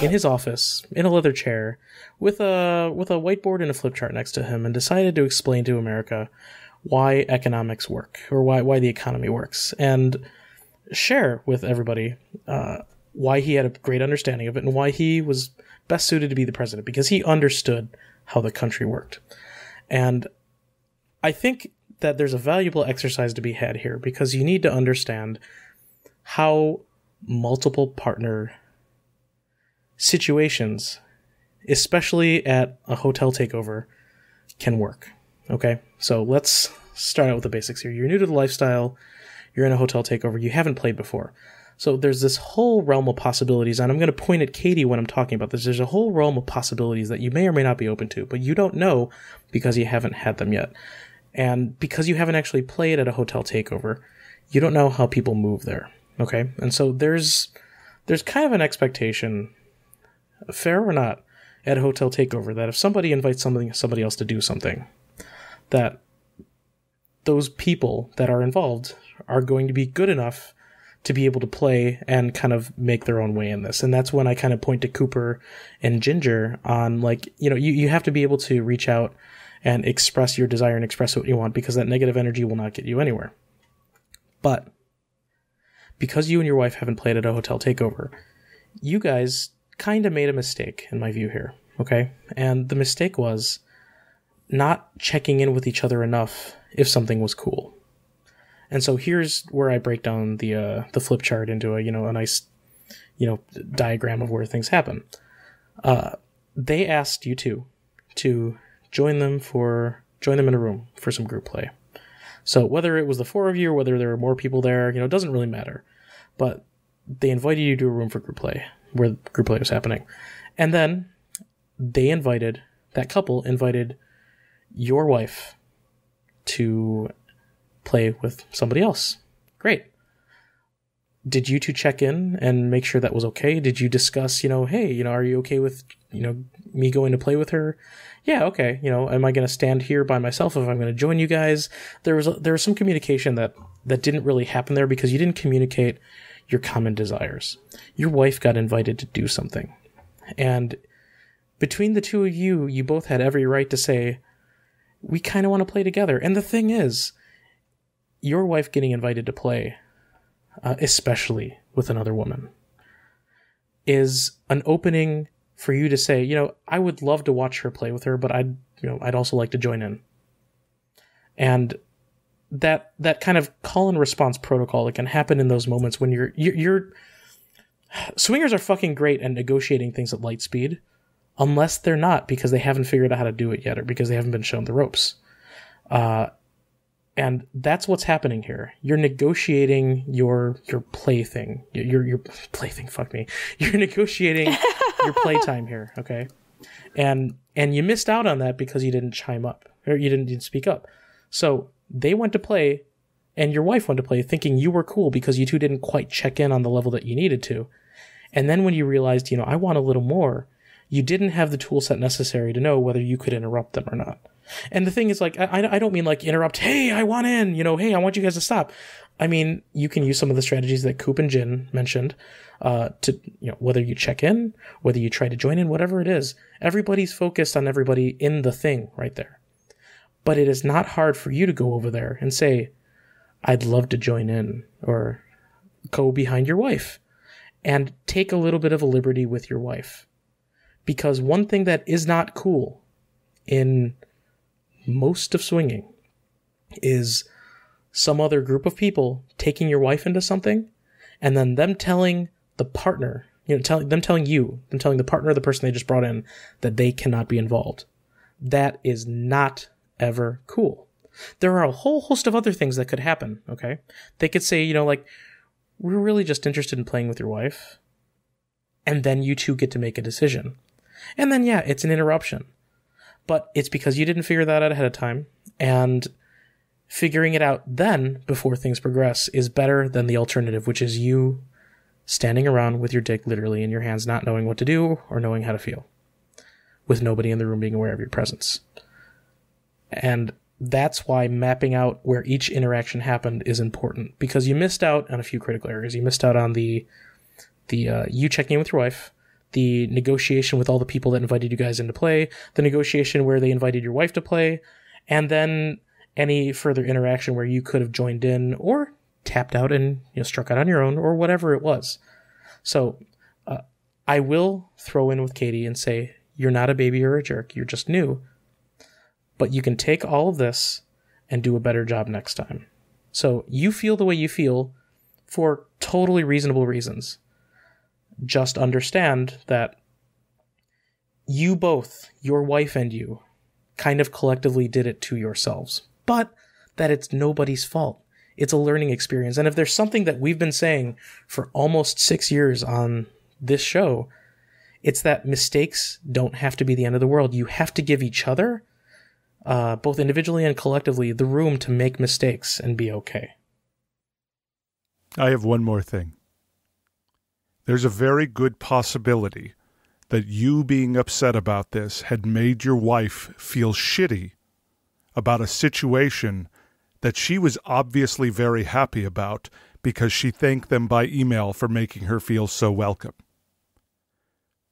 in his office in a leather chair with a with a whiteboard and a flip chart next to him and decided to explain to America why economics work or why why the economy works and share with everybody uh, why he had a great understanding of it and why he was best suited to be the president because he understood how the country worked. And I think that there's a valuable exercise to be had here because you need to understand how multiple partner situations, especially at a hotel takeover, can work. Okay, so let's start out with the basics here. You're new to the lifestyle, you're in a hotel takeover, you haven't played before. So there's this whole realm of possibilities, and I'm going to point at Katie when I'm talking about this. There's a whole realm of possibilities that you may or may not be open to, but you don't know because you haven't had them yet. And because you haven't actually played at a hotel takeover, you don't know how people move there. Okay? And so there's there's kind of an expectation, fair or not, at a hotel takeover that if somebody invites somebody somebody else to do something, that those people that are involved are going to be good enough to be able to play and kind of make their own way in this. And that's when I kind of point to Cooper and Ginger on like, you know, you, you have to be able to reach out and express your desire and express what you want because that negative energy will not get you anywhere. But because you and your wife haven't played at a hotel takeover, you guys kind of made a mistake in my view here, okay? And the mistake was not checking in with each other enough if something was cool. And so here's where I break down the uh, the flip chart into a you know a nice you know diagram of where things happen. Uh, they asked you two to join them for join them in a room for some group play. So whether it was the four of you or whether there were more people there, you know, it doesn't really matter. But they invited you to a room for group play where group play was happening. And then they invited that couple invited your wife to play with somebody else. Great. did you two check in and make sure that was okay? Did you discuss, you know, hey, you know, are you okay with, you know, me going to play with her? Yeah, okay. You know, am I going to stand here by myself if I'm going to join you guys? There was there was some communication that that didn't really happen there because you didn't communicate your common desires. Your wife got invited to do something. And between the two of you, you both had every right to say, we kind of want to play together. And the thing is, your wife getting invited to play, uh, especially with another woman, is an opening for you to say, you know, I would love to watch her play with her, but I'd, you know, I'd also like to join in. And that that kind of call and response protocol that can happen in those moments when you're you're, you're swingers are fucking great at negotiating things at light speed unless they're not because they haven't figured out how to do it yet or because they haven't been shown the ropes. Uh, and that's what's happening here. You're negotiating your your plaything. Your your plaything. Fuck me. You're negotiating your playtime here. Okay, and and you missed out on that because you didn't chime up or you didn't, didn't speak up. So they went to play, and your wife went to play, thinking you were cool because you two didn't quite check in on the level that you needed to. And then when you realized, you know, I want a little more, you didn't have the tool set necessary to know whether you could interrupt them or not. And the thing is, like, I, I don't mean like interrupt, hey, I want in, you know, hey, I want you guys to stop. I mean, you can use some of the strategies that Coop and Jin mentioned uh, to, you know, whether you check in, whether you try to join in, whatever it is. Everybody's focused on everybody in the thing right there. But it is not hard for you to go over there and say, I'd love to join in, or go behind your wife and take a little bit of a liberty with your wife. Because one thing that is not cool in most of swinging is some other group of people taking your wife into something and then them telling the partner, you know, telling them telling you, them telling the partner, the person they just brought in, that they cannot be involved. That is not ever cool. There are a whole host of other things that could happen, okay? They could say, you know, like, we're really just interested in playing with your wife. And then you two get to make a decision. And then, yeah, it's an interruption. But it's because you didn't figure that out ahead of time. And figuring it out then, before things progress, is better than the alternative, which is you standing around with your dick literally in your hands, not knowing what to do or knowing how to feel, with nobody in the room being aware of your presence. And that's why mapping out where each interaction happened is important because you missed out on a few critical areas. You missed out on the the uh, you checking in with your wife, the negotiation with all the people that invited you guys into play, the negotiation where they invited your wife to play, and then any further interaction where you could have joined in or tapped out and you know struck out on your own or whatever it was. So uh, I will throw in with Katie and say you're not a baby or a jerk. You're just new. But you can take all of this and do a better job next time. So you feel the way you feel for totally reasonable reasons. Just understand that you both, your wife and you, kind of collectively did it to yourselves, but that it's nobody's fault. It's a learning experience. And if there's something that we've been saying for almost six years on this show, it's that mistakes don't have to be the end of the world. You have to give each other uh, both individually and collectively, the room to make mistakes and be okay. I have one more thing. There's a very good possibility that you being upset about this had made your wife feel shitty about a situation that she was obviously very happy about because she thanked them by email for making her feel so welcome.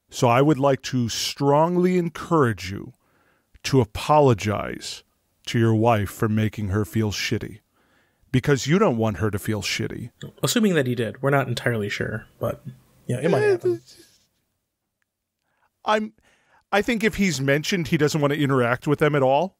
So I would like to strongly encourage you to apologize to your wife for making her feel shitty because you don't want her to feel shitty. Assuming that he did, we're not entirely sure, but yeah, it might happen. I'm I think if he's mentioned he doesn't want to interact with them at all,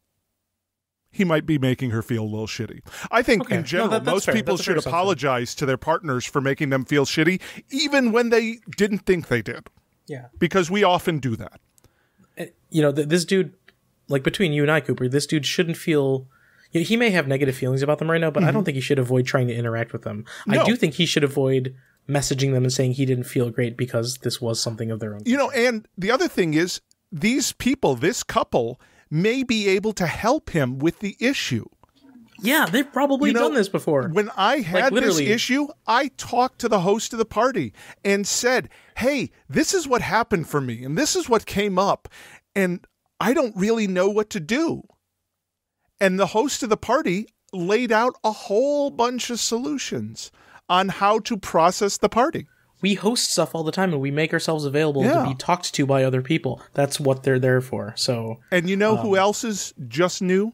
he might be making her feel a little shitty. I think okay. in general, no, that, most fair. people should apologize to their partners for making them feel shitty, even when they didn't think they did. Yeah. Because we often do that. You know, this dude like between you and I, Cooper, this dude shouldn't feel. You know, he may have negative feelings about them right now, but mm-hmm. I don't think he should avoid trying to interact with them. No. I do think he should avoid messaging them and saying he didn't feel great because this was something of their own. You know, and the other thing is, these people, this couple, may be able to help him with the issue. Yeah, they've probably You know, done this before. When I had this issue, I talked to the host of the party and said, Hey, this is what happened for me, and this is what came up, and I don't really know what to do. And the host of the party laid out a whole bunch of solutions on how to process the party. We host stuff all the time and we make ourselves available Yeah. to be talked to by other people. That's what they're there for. So And you know Um, who else is just new?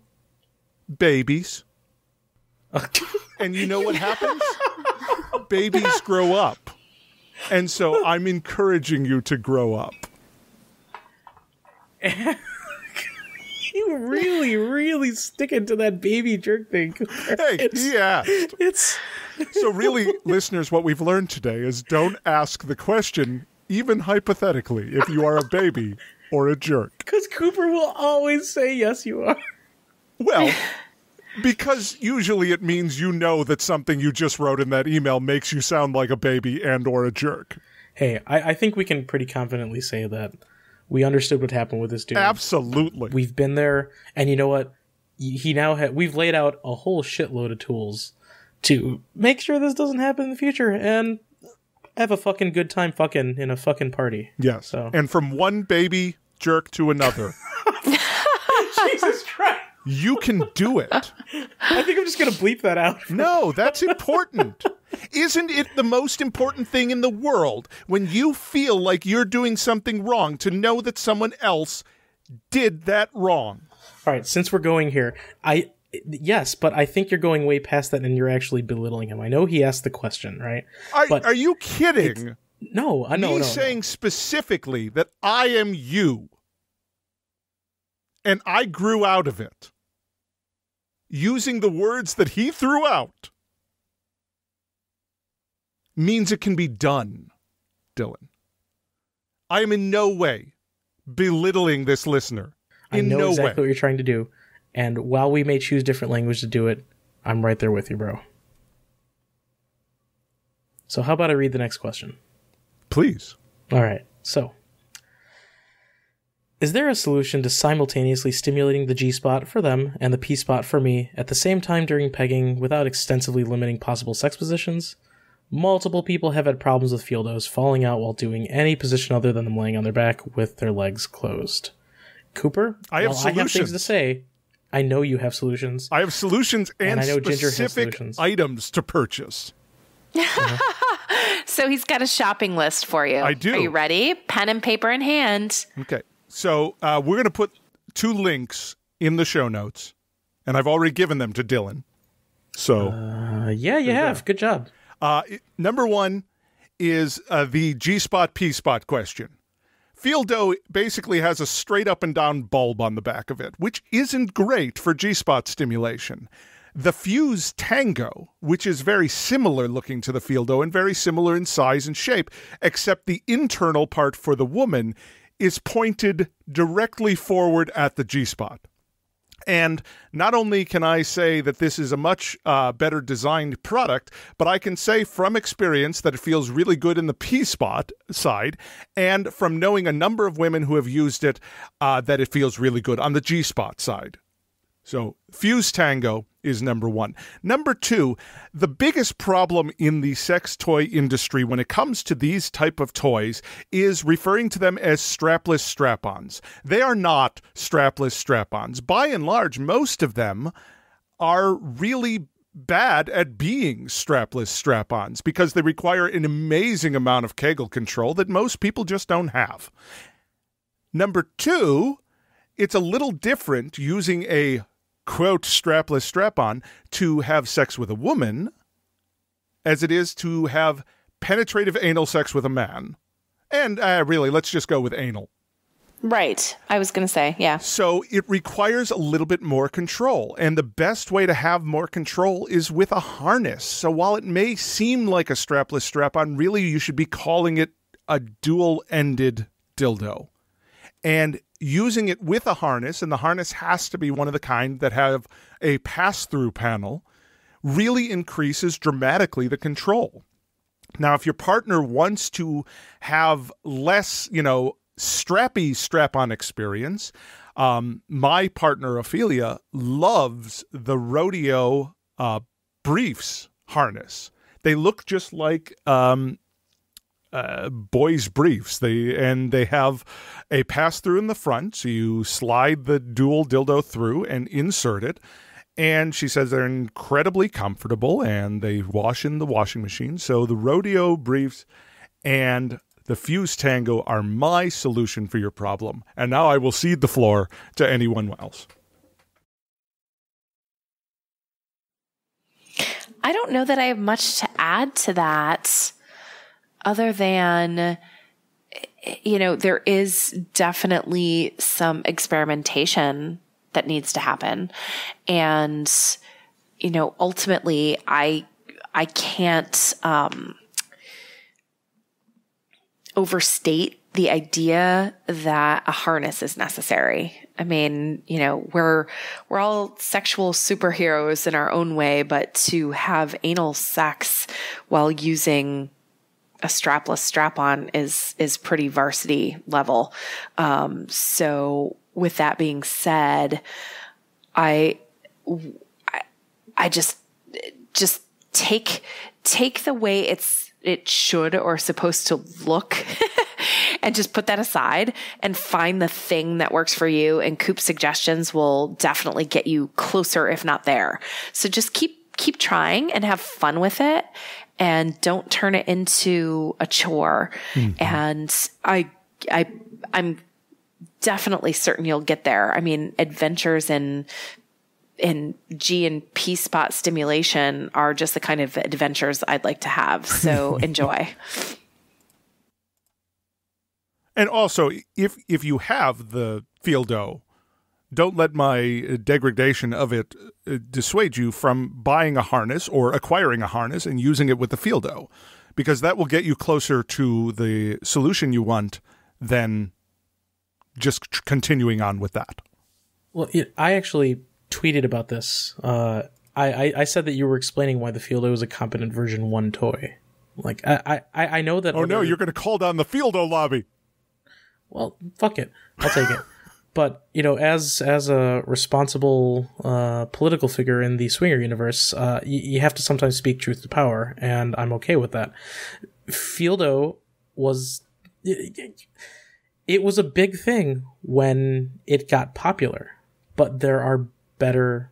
Babies. and you know what happens? Babies grow up. And so I'm encouraging you to grow up. you really, really sticking to that baby jerk thing. Hey, he asked. It's So, really, listeners, what we've learned today is don't ask the question, even hypothetically, if you are a baby or a jerk. because Cooper will always say yes, you are. Well, because usually it means you know that something you just wrote in that email makes you sound like a baby and or a jerk. Hey, I, I think we can pretty confidently say that we understood what happened with this dude. Absolutely. We've been there, and you know what? He now ha- we've laid out a whole shitload of tools to make sure this doesn't happen in the future, and have a fucking good time fucking in a fucking party. Yes. So- And from one baby jerk to another, Jesus Christ! You can do it. I think I'm just gonna bleep that out. No, that's important. Isn't it the most important thing in the world when you feel like you're doing something wrong to know that someone else did that wrong? All right, since we're going here, I yes, but I think you're going way past that, and you're actually belittling him. I know he asked the question, right? Are, But are you kidding? No, uh, I know. Me no, no. saying specifically that I am you and I grew out of it using the words that he threw out means it can be done, Dylan. I am in no way belittling this listener. I know no exactly way. what you're trying to do, and while we may choose different language to do it, I'm right there with you, bro. So how about I read the next question? Please. All right. So, is there a solution to simultaneously stimulating the G spot for them and the P spot for me at the same time during pegging without extensively limiting possible sex positions? Multiple people have had problems with Feeldoes falling out while doing any position other than them laying on their back with their legs closed. Cooper, I have while I have things to say. I know you have solutions. I have solutions and, And I know specific solutions. items to purchase. So he's got a shopping list for you. I do. Are you ready? Pen and paper in hand. Okay. So uh, we're going to put two links in the show notes, and I've already given them to Dylan. So Uh, yeah, you have. Good job. uh, it- number one is uh, the G spot P spot question. Feeldoe basically has a straight up and down bulb on the back of it, which isn't great for G spot stimulation. The Fuze Tango, which is very similar looking to the Feeldoe and very similar in size and shape, except the internal part for the woman is pointed directly forward at the G spot. And not only can I say that this is a much uh, better designed product, but I can say from experience that it feels really good in the P spot side, and from knowing a number of women who have used it, uh, that it feels really good on the G spot side. So Fuze Tango is number one. Number two, the biggest problem in the sex toy industry when it comes to these type of toys is referring to them as strapless strap-ons. They are not strapless strap-ons. By and large, most of them are really bad at being strapless strap-ons because they require an amazing amount of Kegel control that most people just don't have. Number two, it's a little different using a quote strapless strap on to have sex with a woman as it is to have penetrative anal sex with a man. And uh, really, let's just go with anal. Right. I was going to say, yeah. So it requires a little bit more control. And the best way to have more control is with a harness. So while it may seem like a strapless strap on, really you should be calling it a dual ended dildo. And using it with a harness, and the harness has to be one of the kind that have a pass through panel, really increases dramatically the control. Now, if your partner wants to have less, you know, strappy strap on experience, Um, my partner Ophelia loves the rodeo uh, briefs harness. They look just like um, uh, boys' briefs. They and they have a pass through in the front, so you slide the dual dildo through and insert it. And she says they're incredibly comfortable and they wash in the washing machine. So the rodeo briefs and the Fuze Tango are my solution for your problem. And now I will cede the floor to anyone else. I don't know that I have much to add to that other than you know there is definitely some experimentation that needs to happen and you know ultimately i i can't um overstate the idea that a harness is necessary. I mean, you know, we're we're all sexual superheroes in our own way, but to have anal sex while using a strapless strap on is is pretty varsity level. Um, so with that being said, I, I I just just take take the way it's it should or supposed to look and just put that aside and find the thing that works for you. And Coop's suggestions will definitely get you closer, if not there. So just keep, keep trying and have fun with it and don't turn it into a chore. Mm-hmm. And I, I, I'm definitely certain you'll get there. I mean, adventures in in G and P spot stimulation are just the kind of adventures I'd like to have. So enjoy. And also, if if you have the Feeldoe, don't let my degradation of it uh, dissuade you from buying a harness or acquiring a harness and using it with the Feeldoe, because that will get you closer to the solution you want than just continuing on with that. Well, it, I actually tweeted about this. Uh, I, I, I said that you were explaining why the Feeldoe is a competent version one toy. Like I I, I know that. Oh no, you're going to call down the Feeldoe lobby well, fuck it, I'll take it. But you know, as as a responsible uh, political figure in the swinger universe, uh, y- you have to sometimes speak truth to power, and I'm okay with that. Feeldoe was it, was a big thing when it got popular, but there are better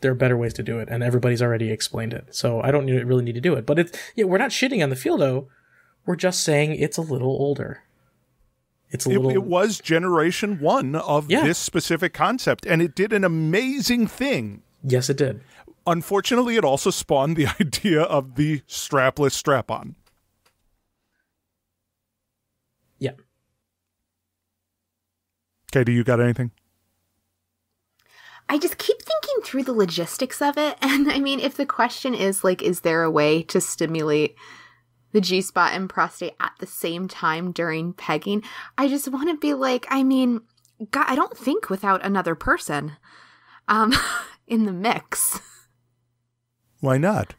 there are better ways to do it, and everybody's already explained it. So I don't really need to do it. But it's yeah, we're not shitting on the Feeldoe. We're just saying it's a little older. It's a little. It, it was generation one of yeah. this specific concept, and it did an amazing thing. Yes, it did. Unfortunately, it also spawned the idea of the strapless strap on. Yeah. Okay, do you got anything? I just keep thinking through the logistics of it. And I mean, if the question is like, is there a way to stimulate the G spot and prostate at the same time during pegging. I just want to be like, I mean, God, I don't think without another person um, in the mix. Why not?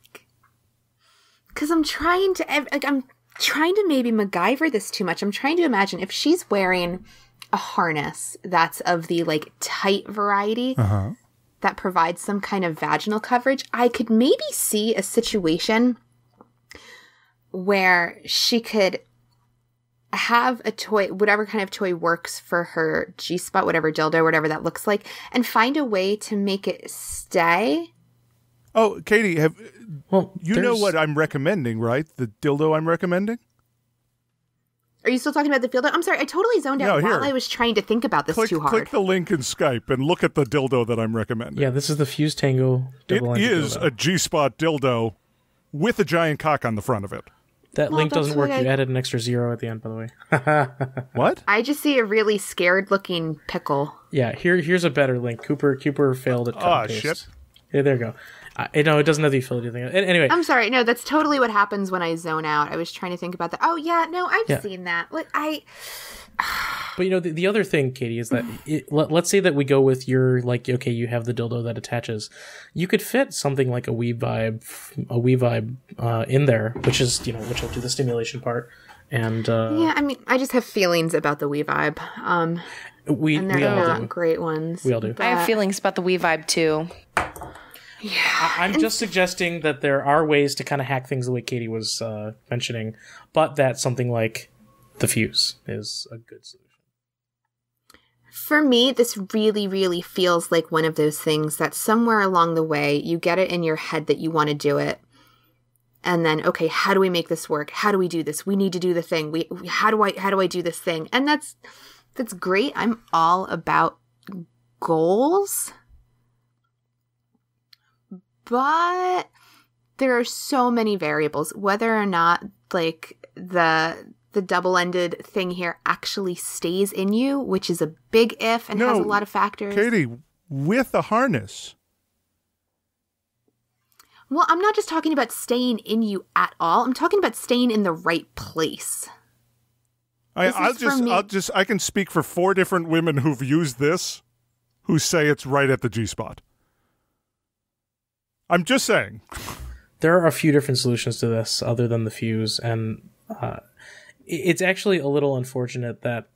Because I'm trying to, like, I'm trying to maybe MacGyver this too much. I'm trying to imagine if she's wearing a harness that's of the like tight variety. Uh-huh. That provides some kind of vaginal coverage. I could maybe see a situation where she could have a toy, whatever kind of toy works for her G spot, whatever dildo, whatever that looks like, and find a way to make it stay. Oh, Katie, have well, you know what I'm recommending, right? The dildo I'm recommending. Are you still talking about the dildo? I'm sorry, I totally zoned out no, while I was trying to think about this click, too hard. Click the link in Skype and look at the dildo that I'm recommending. Yeah, this is the Fuze Tango. It is dildo. a G spot dildo with a giant cock on the front of it. That well, link doesn't work. I... You added an extra zero at the end, by the way. what? I just see a really scared looking pickle. Yeah, here here's a better link. Cooper Cooper failed at cut oh, shit. Yeah, there you go. Uh, no, it doesn't have the affiliate thing. Anyway, I'm sorry. No, that's totally what happens when I zone out. I was trying to think about that. Oh yeah, no, I've yeah. seen that. Like I. but you know the, the other thing katie is that it, let, us say that we go with your like okay you have the dildo that attaches you could fit something like a We-Vibe a We-Vibe uh, in there which is you know which will do the stimulation part and uh, yeah i mean i just have feelings about the We-Vibe um We and they're all not do. great ones. We all do. I have feelings about the We Vibe too. I- I'm just suggesting that there are ways to kind of hack things the way Katie was uh, mentioning, but that something like the Fuze is a good solution. For me, this really, really feels like one of those things that somewhere along the way you get it in your head that you want to do it. And then, okay, how do we make this work? How do we do this? We need to do the thing. We how do I how do I do this thing? And that's that's great. I'm all about goals. But there are so many variables whether or not like the the double-ended thing here actually stays in you, which is a big if and has a lot of factors. Katie, with a harness. Well, I'm not just talking about staying in you at all. I'm talking about staying in the right place. I, I'll just, me. I'll just, I can speak for four different women who've used this, who say it's right at the G spot. I'm just saying. There are a few different solutions to this other than the Fuze, and uh, i- it's actually a little unfortunate that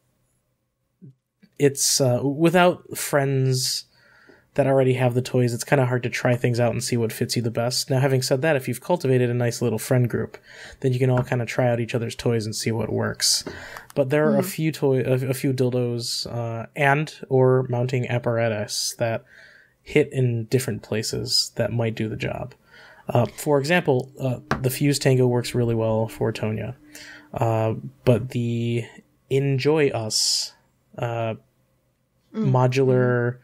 it's uh, without friends that already have the toys. It's kind of hard to try things out and see what fits you the best. Now, having said that, if you've cultivated a nice little friend group, then you can all kind of try out each other's toys and see what works. But there are a few toy, a, a few dildos, uh, and or mounting apparatus that hit in different places that might do the job. Uh, for example, uh, the Fuze Tango works really well for Tonya, uh, but the Enjoy Us uh, modular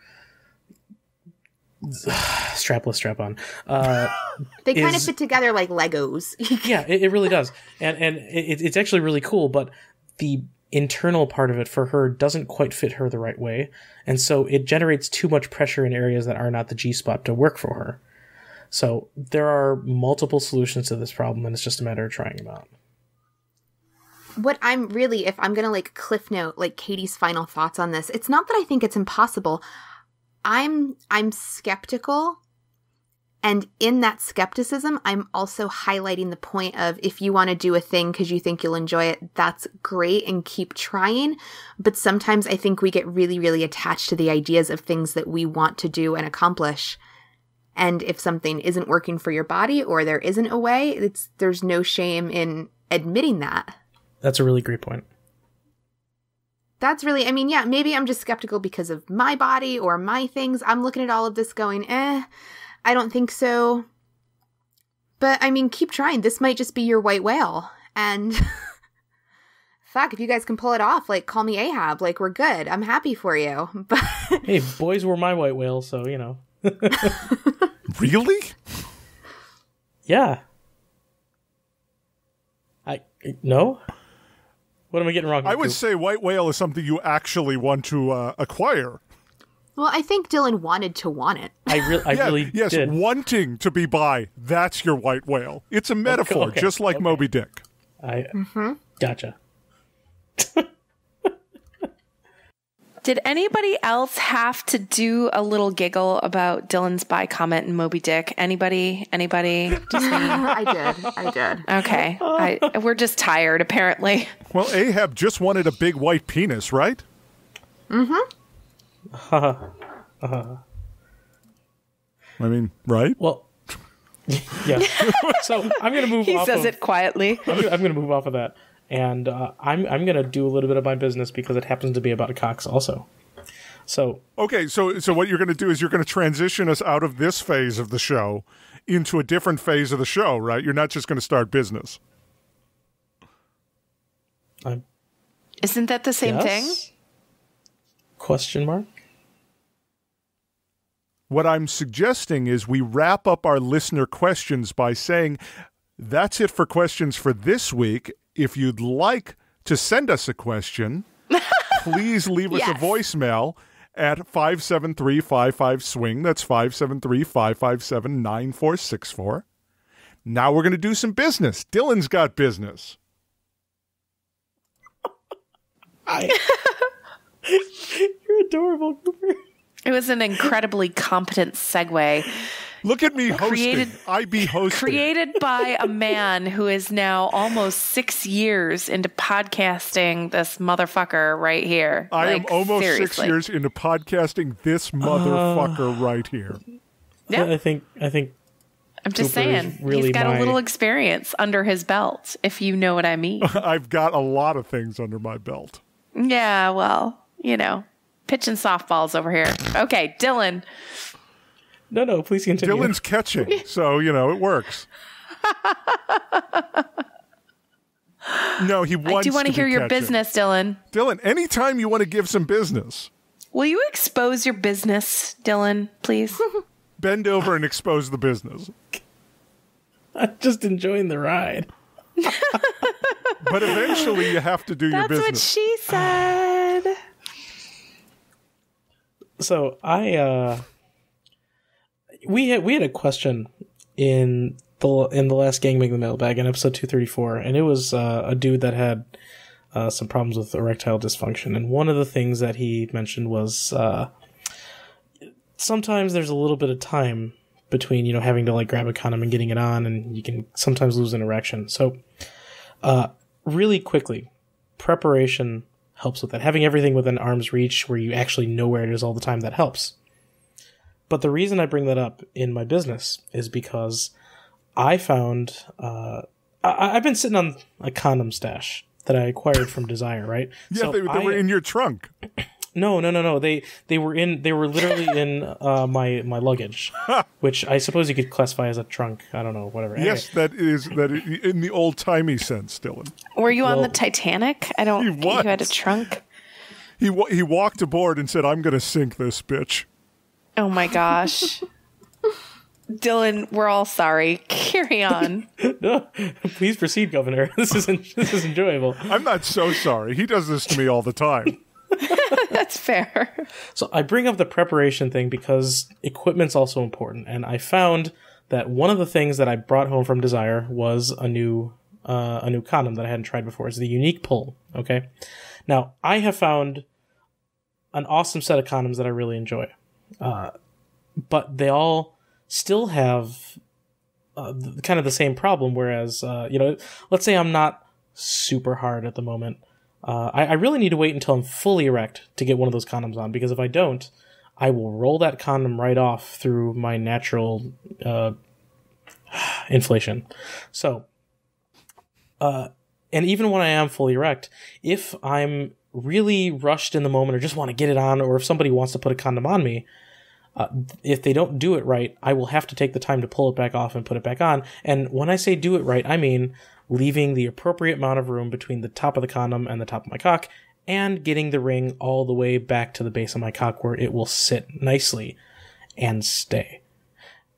strapless strap on. Uh, They kind of fit together like Legos. yeah, it, it really does, and and it, it's actually really cool. But the internal part of it for her doesn't quite fit her the right way, and so it generates too much pressure in areas that are not the G spot to work for her. So there are multiple solutions to this problem, and it's just a matter of trying them out. What I'm really, if I'm gonna like cliff note like Katie's final thoughts on this, it's not that I think it's impossible. I'm I'm skeptical. And in that skepticism, I'm also highlighting the point of if you want to do a thing because you think you'll enjoy it, that's great and keep trying. But sometimes I think we get really, really attached to the ideas of things that we want to do and accomplish. And if something isn't working for your body or there isn't a way, it's there's no shame in admitting that. That's a really great point. That's really, I mean, yeah, maybe I'm just skeptical because of my body or my things. I'm looking at all of this going, eh, I don't think so. But I mean, keep trying. This might just be your white whale. And fuck, if you guys can pull it off, like, call me Ahab. Like, we're good. I'm happy for you. But Hey, boys were my white whale, so you know. Really? Yeah. I no. What am I getting wrong? I would Coop? say white whale is something you actually want to uh, acquire. well, I think Dylan wanted to want it. I, re- I Yeah, really yes, did. wanting to be by, that's your white whale. It's a metaphor, okay, just like okay. Moby Dick. I Mm-hmm. gotcha. Did anybody else have to do a little giggle about Dylan's by comment in Moby Dick? Anybody? Anybody? Just me? I did. I did. Okay. I, we're just tired, apparently. Well, Ahab just wanted a big white penis, right? Mm-hmm. I mean, right? Well, yeah. so I'm gonna move. He off says of, it quietly. I'm I'm gonna move off of that, and uh, I'm I'm gonna do a little bit of my business because it happens to be about cocks also. So Okay, so so what you're going to do is you're going to transition us out of this phase of the show into a different phase of the show, right? You're not just going to start business. I'm Isn't that the same thing? Question mark. What I'm suggesting is we wrap up our listener questions by saying that's it for questions for this week. If you'd like to send us a question, please leave us Yes. a voicemail at 573-55 swing. That's 573-557-9464. Now we're going to do some business. Dylan's got business. I. You're adorable, Cooper. It was an incredibly competent segue Look at me hosting. Created- I be hosting. created by a man who is now almost six years into podcasting this motherfucker right here. I am Like, almost six years into podcasting this motherfucker uh, right here. Yeah. I think I think I'm just Cooper saying, really he's got my- a little experience under his belt, if you know what I mean. I've got a lot of things under my belt. yeah, well, you know, pitching softballs over here. Okay, Dylan. No, no. Please continue. Dylan's catching, so you know it works. No, he wants. I wants do you want to to hear your catching. business, Dylan. Dylan. Anytime you want to give some business, Will you expose your business, Dylan, please? bend over and expose the business. I'm just enjoying the ride. But eventually, you have to do your business. That's what business. she said. So I uh we had we had a question in the in the last gang bang the mailbag in episode 234 and it was uh, a dude that had uh, some problems with erectile dysfunction and one of the things that he mentioned was uh sometimes there's a little bit of time between you know having to like grab a condom and getting it on and you can sometimes lose an erection so uh really quickly preparation helps with that. Having everything within arm's reach where you actually know where it is all the time, that helps. But the reason I bring that up in my business is because I found uh, I, I've been sitting on a condom stash that I acquired from Desire, right? Yeah, So they, they I- were in your trunk. no, no, no, no. They they were in they were literally in uh, my my luggage, which I suppose you could classify as a trunk. I don't know, whatever. Anyway. Yes, that is that in the old timey sense, Dylan. Were you on the Titanic? I don't. He think You had a trunk. He wa- he walked aboard and said, "I'm going to sink this bitch." Oh my gosh. Dylan, we're all sorry. Carry on. No, please proceed, Governor. This is en- this is enjoyable. I'm not so sorry. He does this to me all the time. That's fair. So I bring up the preparation thing because equipment's also important, and I found that one of the things that I brought home from Desire was a new uh, a new condom that I hadn't tried before. It's the Unique Pull. Okay, now I have found an awesome set of condoms that I really enjoy, uh, but they all still have uh, kind of the same problem. Whereas, uh, you know, let's say I'm not super hard at the moment. Uh, I, I really need to wait until I'm fully erect to get one of those condoms on because if I don't, I will roll that condom right off through my natural uh, inflation. So, uh, and even when I am fully erect, if I'm really rushed in the moment or just want to get it on, or if somebody wants to put a condom on me, uh, if they don't do it right, I will have to take the time to pull it back off and put it back on. And when I say do it right, I mean leaving the appropriate amount of room between the top of the condom and the top of my cock, and getting the ring all the way back to the base of my cock where it will sit nicely and stay.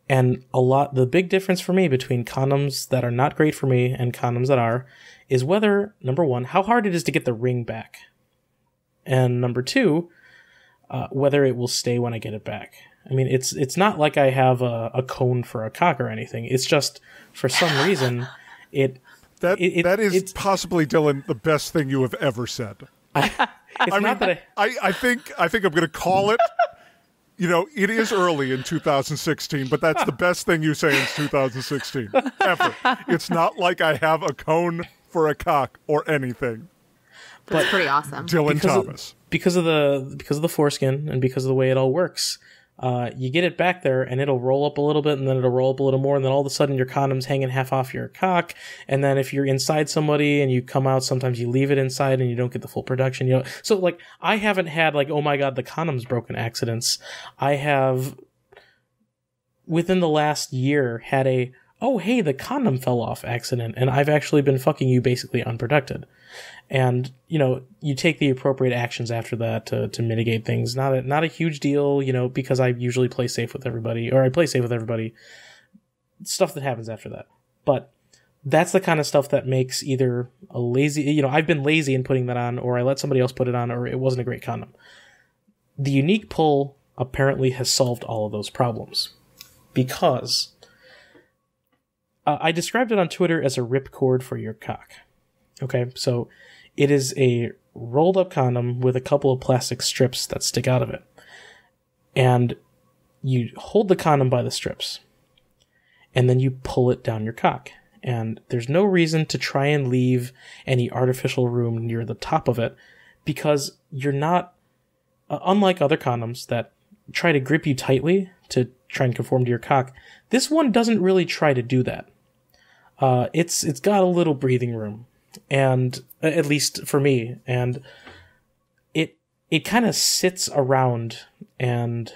And a lot, the big difference for me between condoms that are not great for me and condoms that are is whether, number one, how hard it is to get the ring back. And number two, uh, whether it will stay when I get it back. I mean, it's it's not like I have a, a cone for a cock or anything. It's just for some reason, it That It- it- that is it's- possibly Dylan the best thing you have ever said. it's I mean, not that I, I, I think I think I'm going to call it. You know, it is early in 2016, but that's the best thing you say in 2016 ever. It's not like I have a cone for a cock or anything. That's pretty awesome. Dylan because Thomas. Of, because of the because of the foreskin and because of the way it all works. Uh, you get it back there and it'll roll up a little bit and then it'll roll up a little more and then all of a sudden your condom's hanging half off your cock. And then if you're inside somebody and you come out sometimes you leave it inside and you don't get the full production you know? So like i haven't had like oh my god the condom's broken accidents. I have within the last year had a oh hey the condom fell off accident and i've actually been fucking you basically unprotected and you know you take the appropriate actions after that to, to mitigate things. Not a not a huge deal you know because i usually play safe with everybody or i play safe with everybody. Stuff that happens after that. But that's the kind of stuff that makes either a lazy you know i've been lazy in putting that on or i let somebody else put it on or it wasn't a great condom. The unique pull apparently has solved all of those problems. Because uh, i described it on twitter as a ripcord for your cock. Okay, so it is a rolled up condom with a couple of plastic strips that stick out of it. And you hold the condom by the strips. and then you pull it down your cock. And there's no reason to try and leave any artificial room near the top of it because you're not, uh, unlike other condoms that try to grip you tightly to try and conform to your cock, this one doesn't really try to do that. Uh, it's it's got a little breathing room, and at least for me, and it it kind of sits around and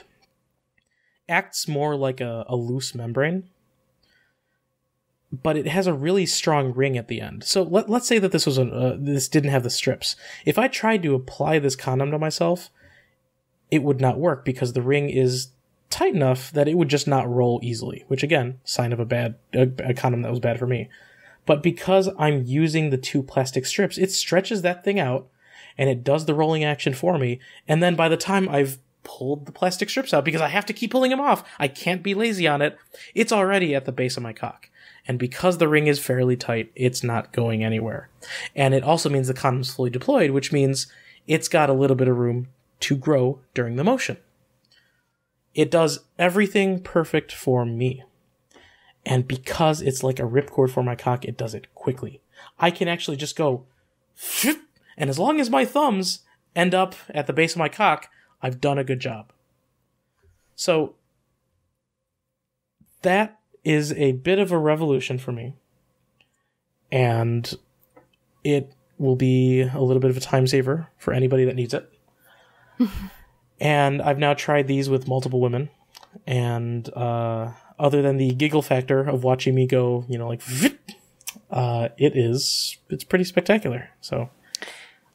acts more like a, a loose membrane but it has a really strong ring at the end. So let, let's say that this was a uh, this didn't have the strips. If I tried to apply this condom to myself, it would not work because the ring is tight enough that it would just not roll easily. Which again, sign of a bad a, a condom that was bad for me. But because I'm using the two plastic strips, it stretches that thing out and it does the rolling action for me. And then by the time I've pulled the plastic strips out because I have to keep pulling them off, I can't be lazy on it. It's already at the base of my cock. And because the ring is fairly tight, it's not going anywhere. And it also means the condom's fully deployed, which means it's got a little bit of room to grow during the motion. It does everything perfect for me. And because it's like a ripcord for my cock, it does it quickly. I can actually just go, and as long as my thumbs end up at the base of my cock, I've done a good job. So, that is a bit of a revolution for me. And it will be a little bit of a time saver for anybody that needs it. and I've now tried these with multiple women. And uh, other than the giggle factor of watching me go, you know, like, uh, it is, it's pretty spectacular. So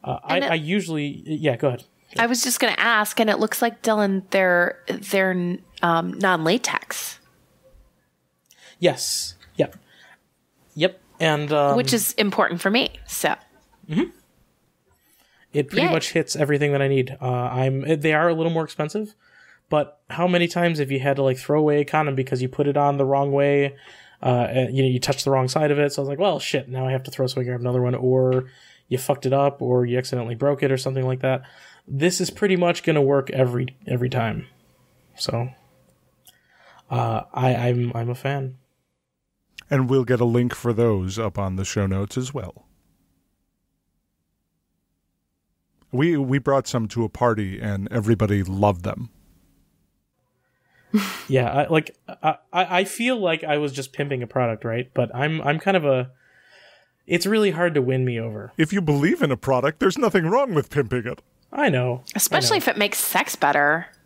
uh, I, I usually, yeah, go ahead. I was just going to ask, and it looks like Dylan, they're they're um, non-latex. Yes. Yep. Yep. And um, which is important for me. So. Mm-hmm. It pretty Yay. much hits everything that I need. Uh, I'm. They are a little more expensive, but how many times have you had to like throw away a condom because you put it on the wrong way? Uh, and, you know, you touched the wrong side of it. So I was like, well, shit. Now I have to throw, so I grab another one, or you fucked it up, or you accidentally broke it, or something like that. This is pretty much gonna work every every time. So, uh, I I'm I'm a fan and we'll get a link for those up on the show notes as well. We we brought some to a party and everybody loved them. Yeah, I, like I I feel like I was just pimping a product, right? But I'm I'm kind of a it's really hard to win me over. If you believe in a product, there's nothing wrong with pimping it. I know. Especially I know. if it makes sex better.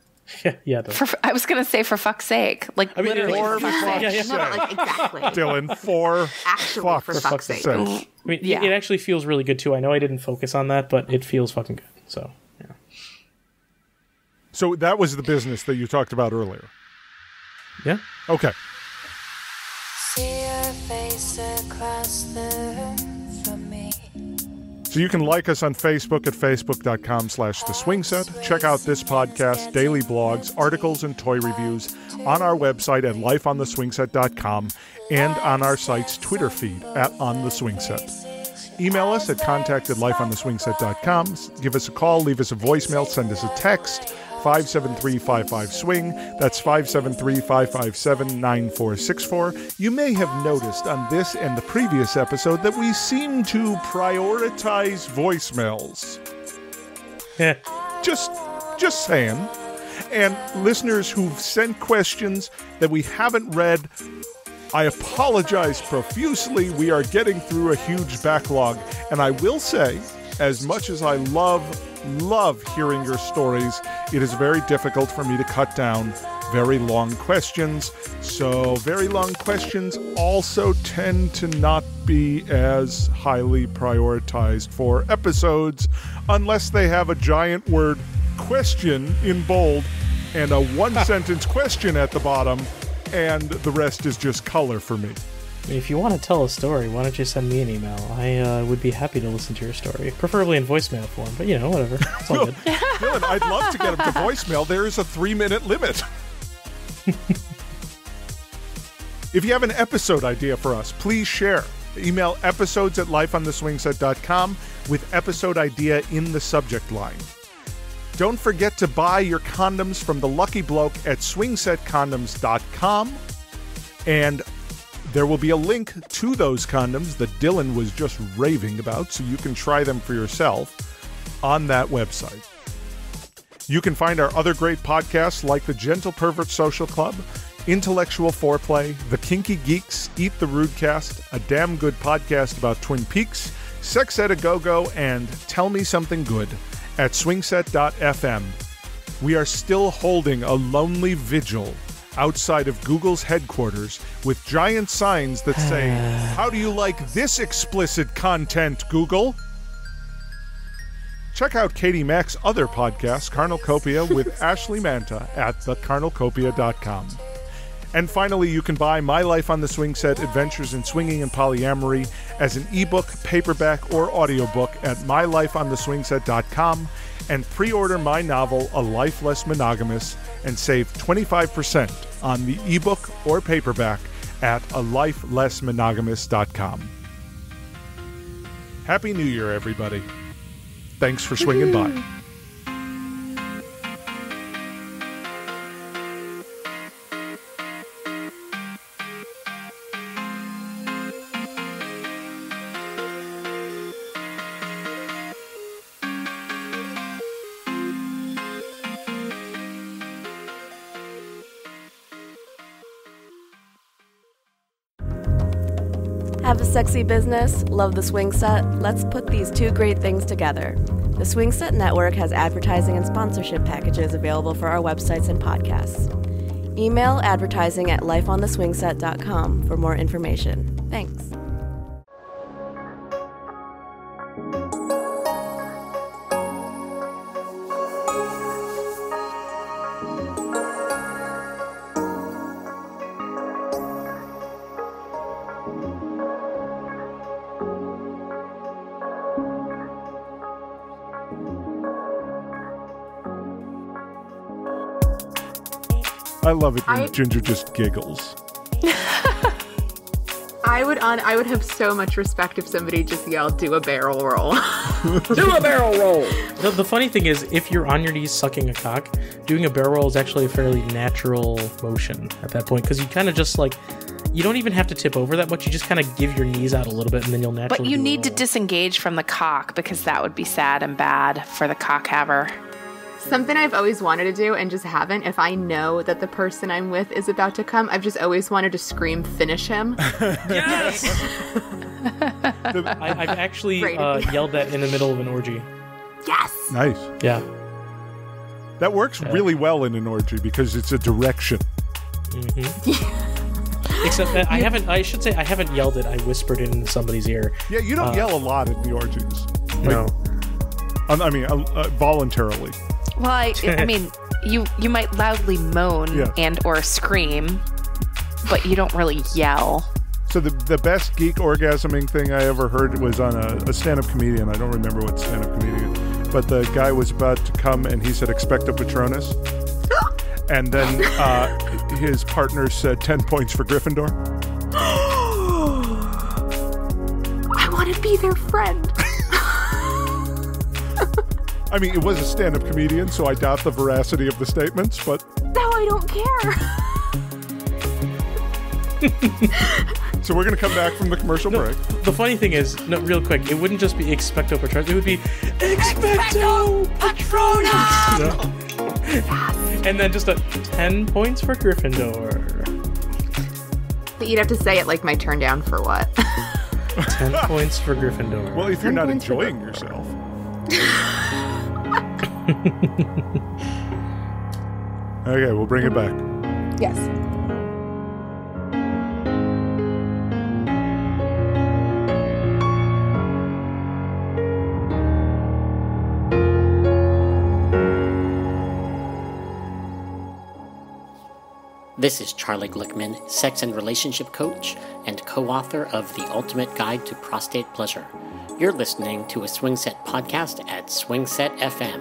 Yeah, yeah. For, I was gonna say for fuck's sake, like I mean, literally for fuck's sake. Yeah, yeah, no, like exactly. Dylan, for actually fuck, for, fuck's, sake. sake. I mean, yeah. it, actually feels really good too. I know I didn't focus on that, but it feels fucking good. So, yeah. So that was the business that you talked about earlier. Yeah. Okay. So you can like us on Facebook at facebook.com slash the swing set. Check out this podcast, daily blogs, articles, and toy reviews on our website at lifeontheswingset.com and on our site's Twitter feed at on the swing set. Email us at contact at lifeontheswingset.com. Give us a call, leave us a voicemail, send us a text. 573 swing. That's 573 557 9464. You may have noticed on this and the previous episode that we seem to prioritize voicemails. Yeah. Just, just saying. And listeners who've sent questions that we haven't read, I apologize profusely. We are getting through a huge backlog. And I will say, as much as I love love hearing your stories. It is very difficult for me to cut down very long questions. So, very long questions also tend to not be as highly prioritized for episodes unless they have a giant word question in bold and a one sentence question at the bottom, and the rest is just color for me. If you want to tell a story, why don't you send me an email? I uh, would be happy to listen to your story, preferably in voicemail form. But you know, whatever. It's all good. Dylan, I'd love to get them to voicemail. There is a three-minute limit. if you have an episode idea for us, please share. Email episodes at lifeontheswingset.com with episode idea in the subject line. Don't forget to buy your condoms from the lucky bloke at swingsetcondoms.com. And There will be a link to those condoms that Dylan was just raving about so you can try them for yourself on that website. You can find our other great podcasts like the Gentle Pervert Social Club, Intellectual Foreplay, The Kinky Geeks, Eat the Rudecast, a damn good podcast about Twin Peaks, Sex Ed a Go Go, and Tell Me Something Good at swingset.fm. We are still holding a lonely vigil outside of Google's headquarters with giant signs that say, How do you like this explicit content, Google? Check out Katie Mack's other podcast, Carnalcopia, with Ashley Manta at thecarnalcopia.com. And finally, you can buy My Life on the Swing Set Adventures in Swinging and Polyamory as an ebook, paperback, or audiobook at mylifeontheswingset.com and pre order my novel, A Life Less Monogamous, and save 25% on the ebook or paperback at alifelessmonogamous.com. Happy New Year, everybody. Thanks for swinging by. Have a sexy business? Love the swing set? Let's put these two great things together. The Swing Set Network has advertising and sponsorship packages available for our websites and podcasts. Email advertising at lifeontheswingset.com for more information. Thanks. Love it when I- Ginger just giggles. I would on I would have so much respect if somebody just yelled do a barrel roll. Do a barrel roll. The, the funny thing is, if you're on your knees sucking a cock, doing a barrel roll is actually a fairly natural motion at that point because you kind of just like you don't even have to tip over that much. You just kind of give your knees out a little bit, and then you'll naturally. But you do a need to disengage from the cock because that would be sad and bad for the cock haver. Something I've always wanted to do and just haven't. If I know that the person I'm with is about to come, I've just always wanted to scream finish him. Yes. I, I've actually uh, yelled that in the middle of an orgy. yes. Nice. Yeah. That works really well in an orgy because it's a direction. Except that I haven't. I should say I haven't yelled it. I whispered it in somebody's ear. Yeah, you don't Uh, yell a lot in the orgies. No. Um, I mean, uh, uh, voluntarily. Well, I, I mean, you you might loudly moan Yeah. and or scream, but you don't really yell. So the the best geek orgasming thing I ever heard was on a, a stand-up comedian. I don't remember what stand-up comedian, but the guy was about to come and he said "Expecto Patronus," and then uh, his partner said 10 points for Gryffindor. I want to be their friend. I mean, it was a stand-up comedian, so I doubt the veracity of the statements, but No, I don't care. so we're gonna come back from the commercial break. The funny thing is, no, real quick, it wouldn't just be expecto patronus. It would be expecto patronus. No. and then just a ten points for Gryffindor. But you'd have to say it like my turn down for what? Ten points for Gryffindor. Well, if you're not enjoying yourself. okay, we'll bring it back. yes. This is Charlie Glickman, sex and relationship coach and co author of The Ultimate Guide to Prostate Pleasure. You're listening to a Swing Set podcast at Swingset FM.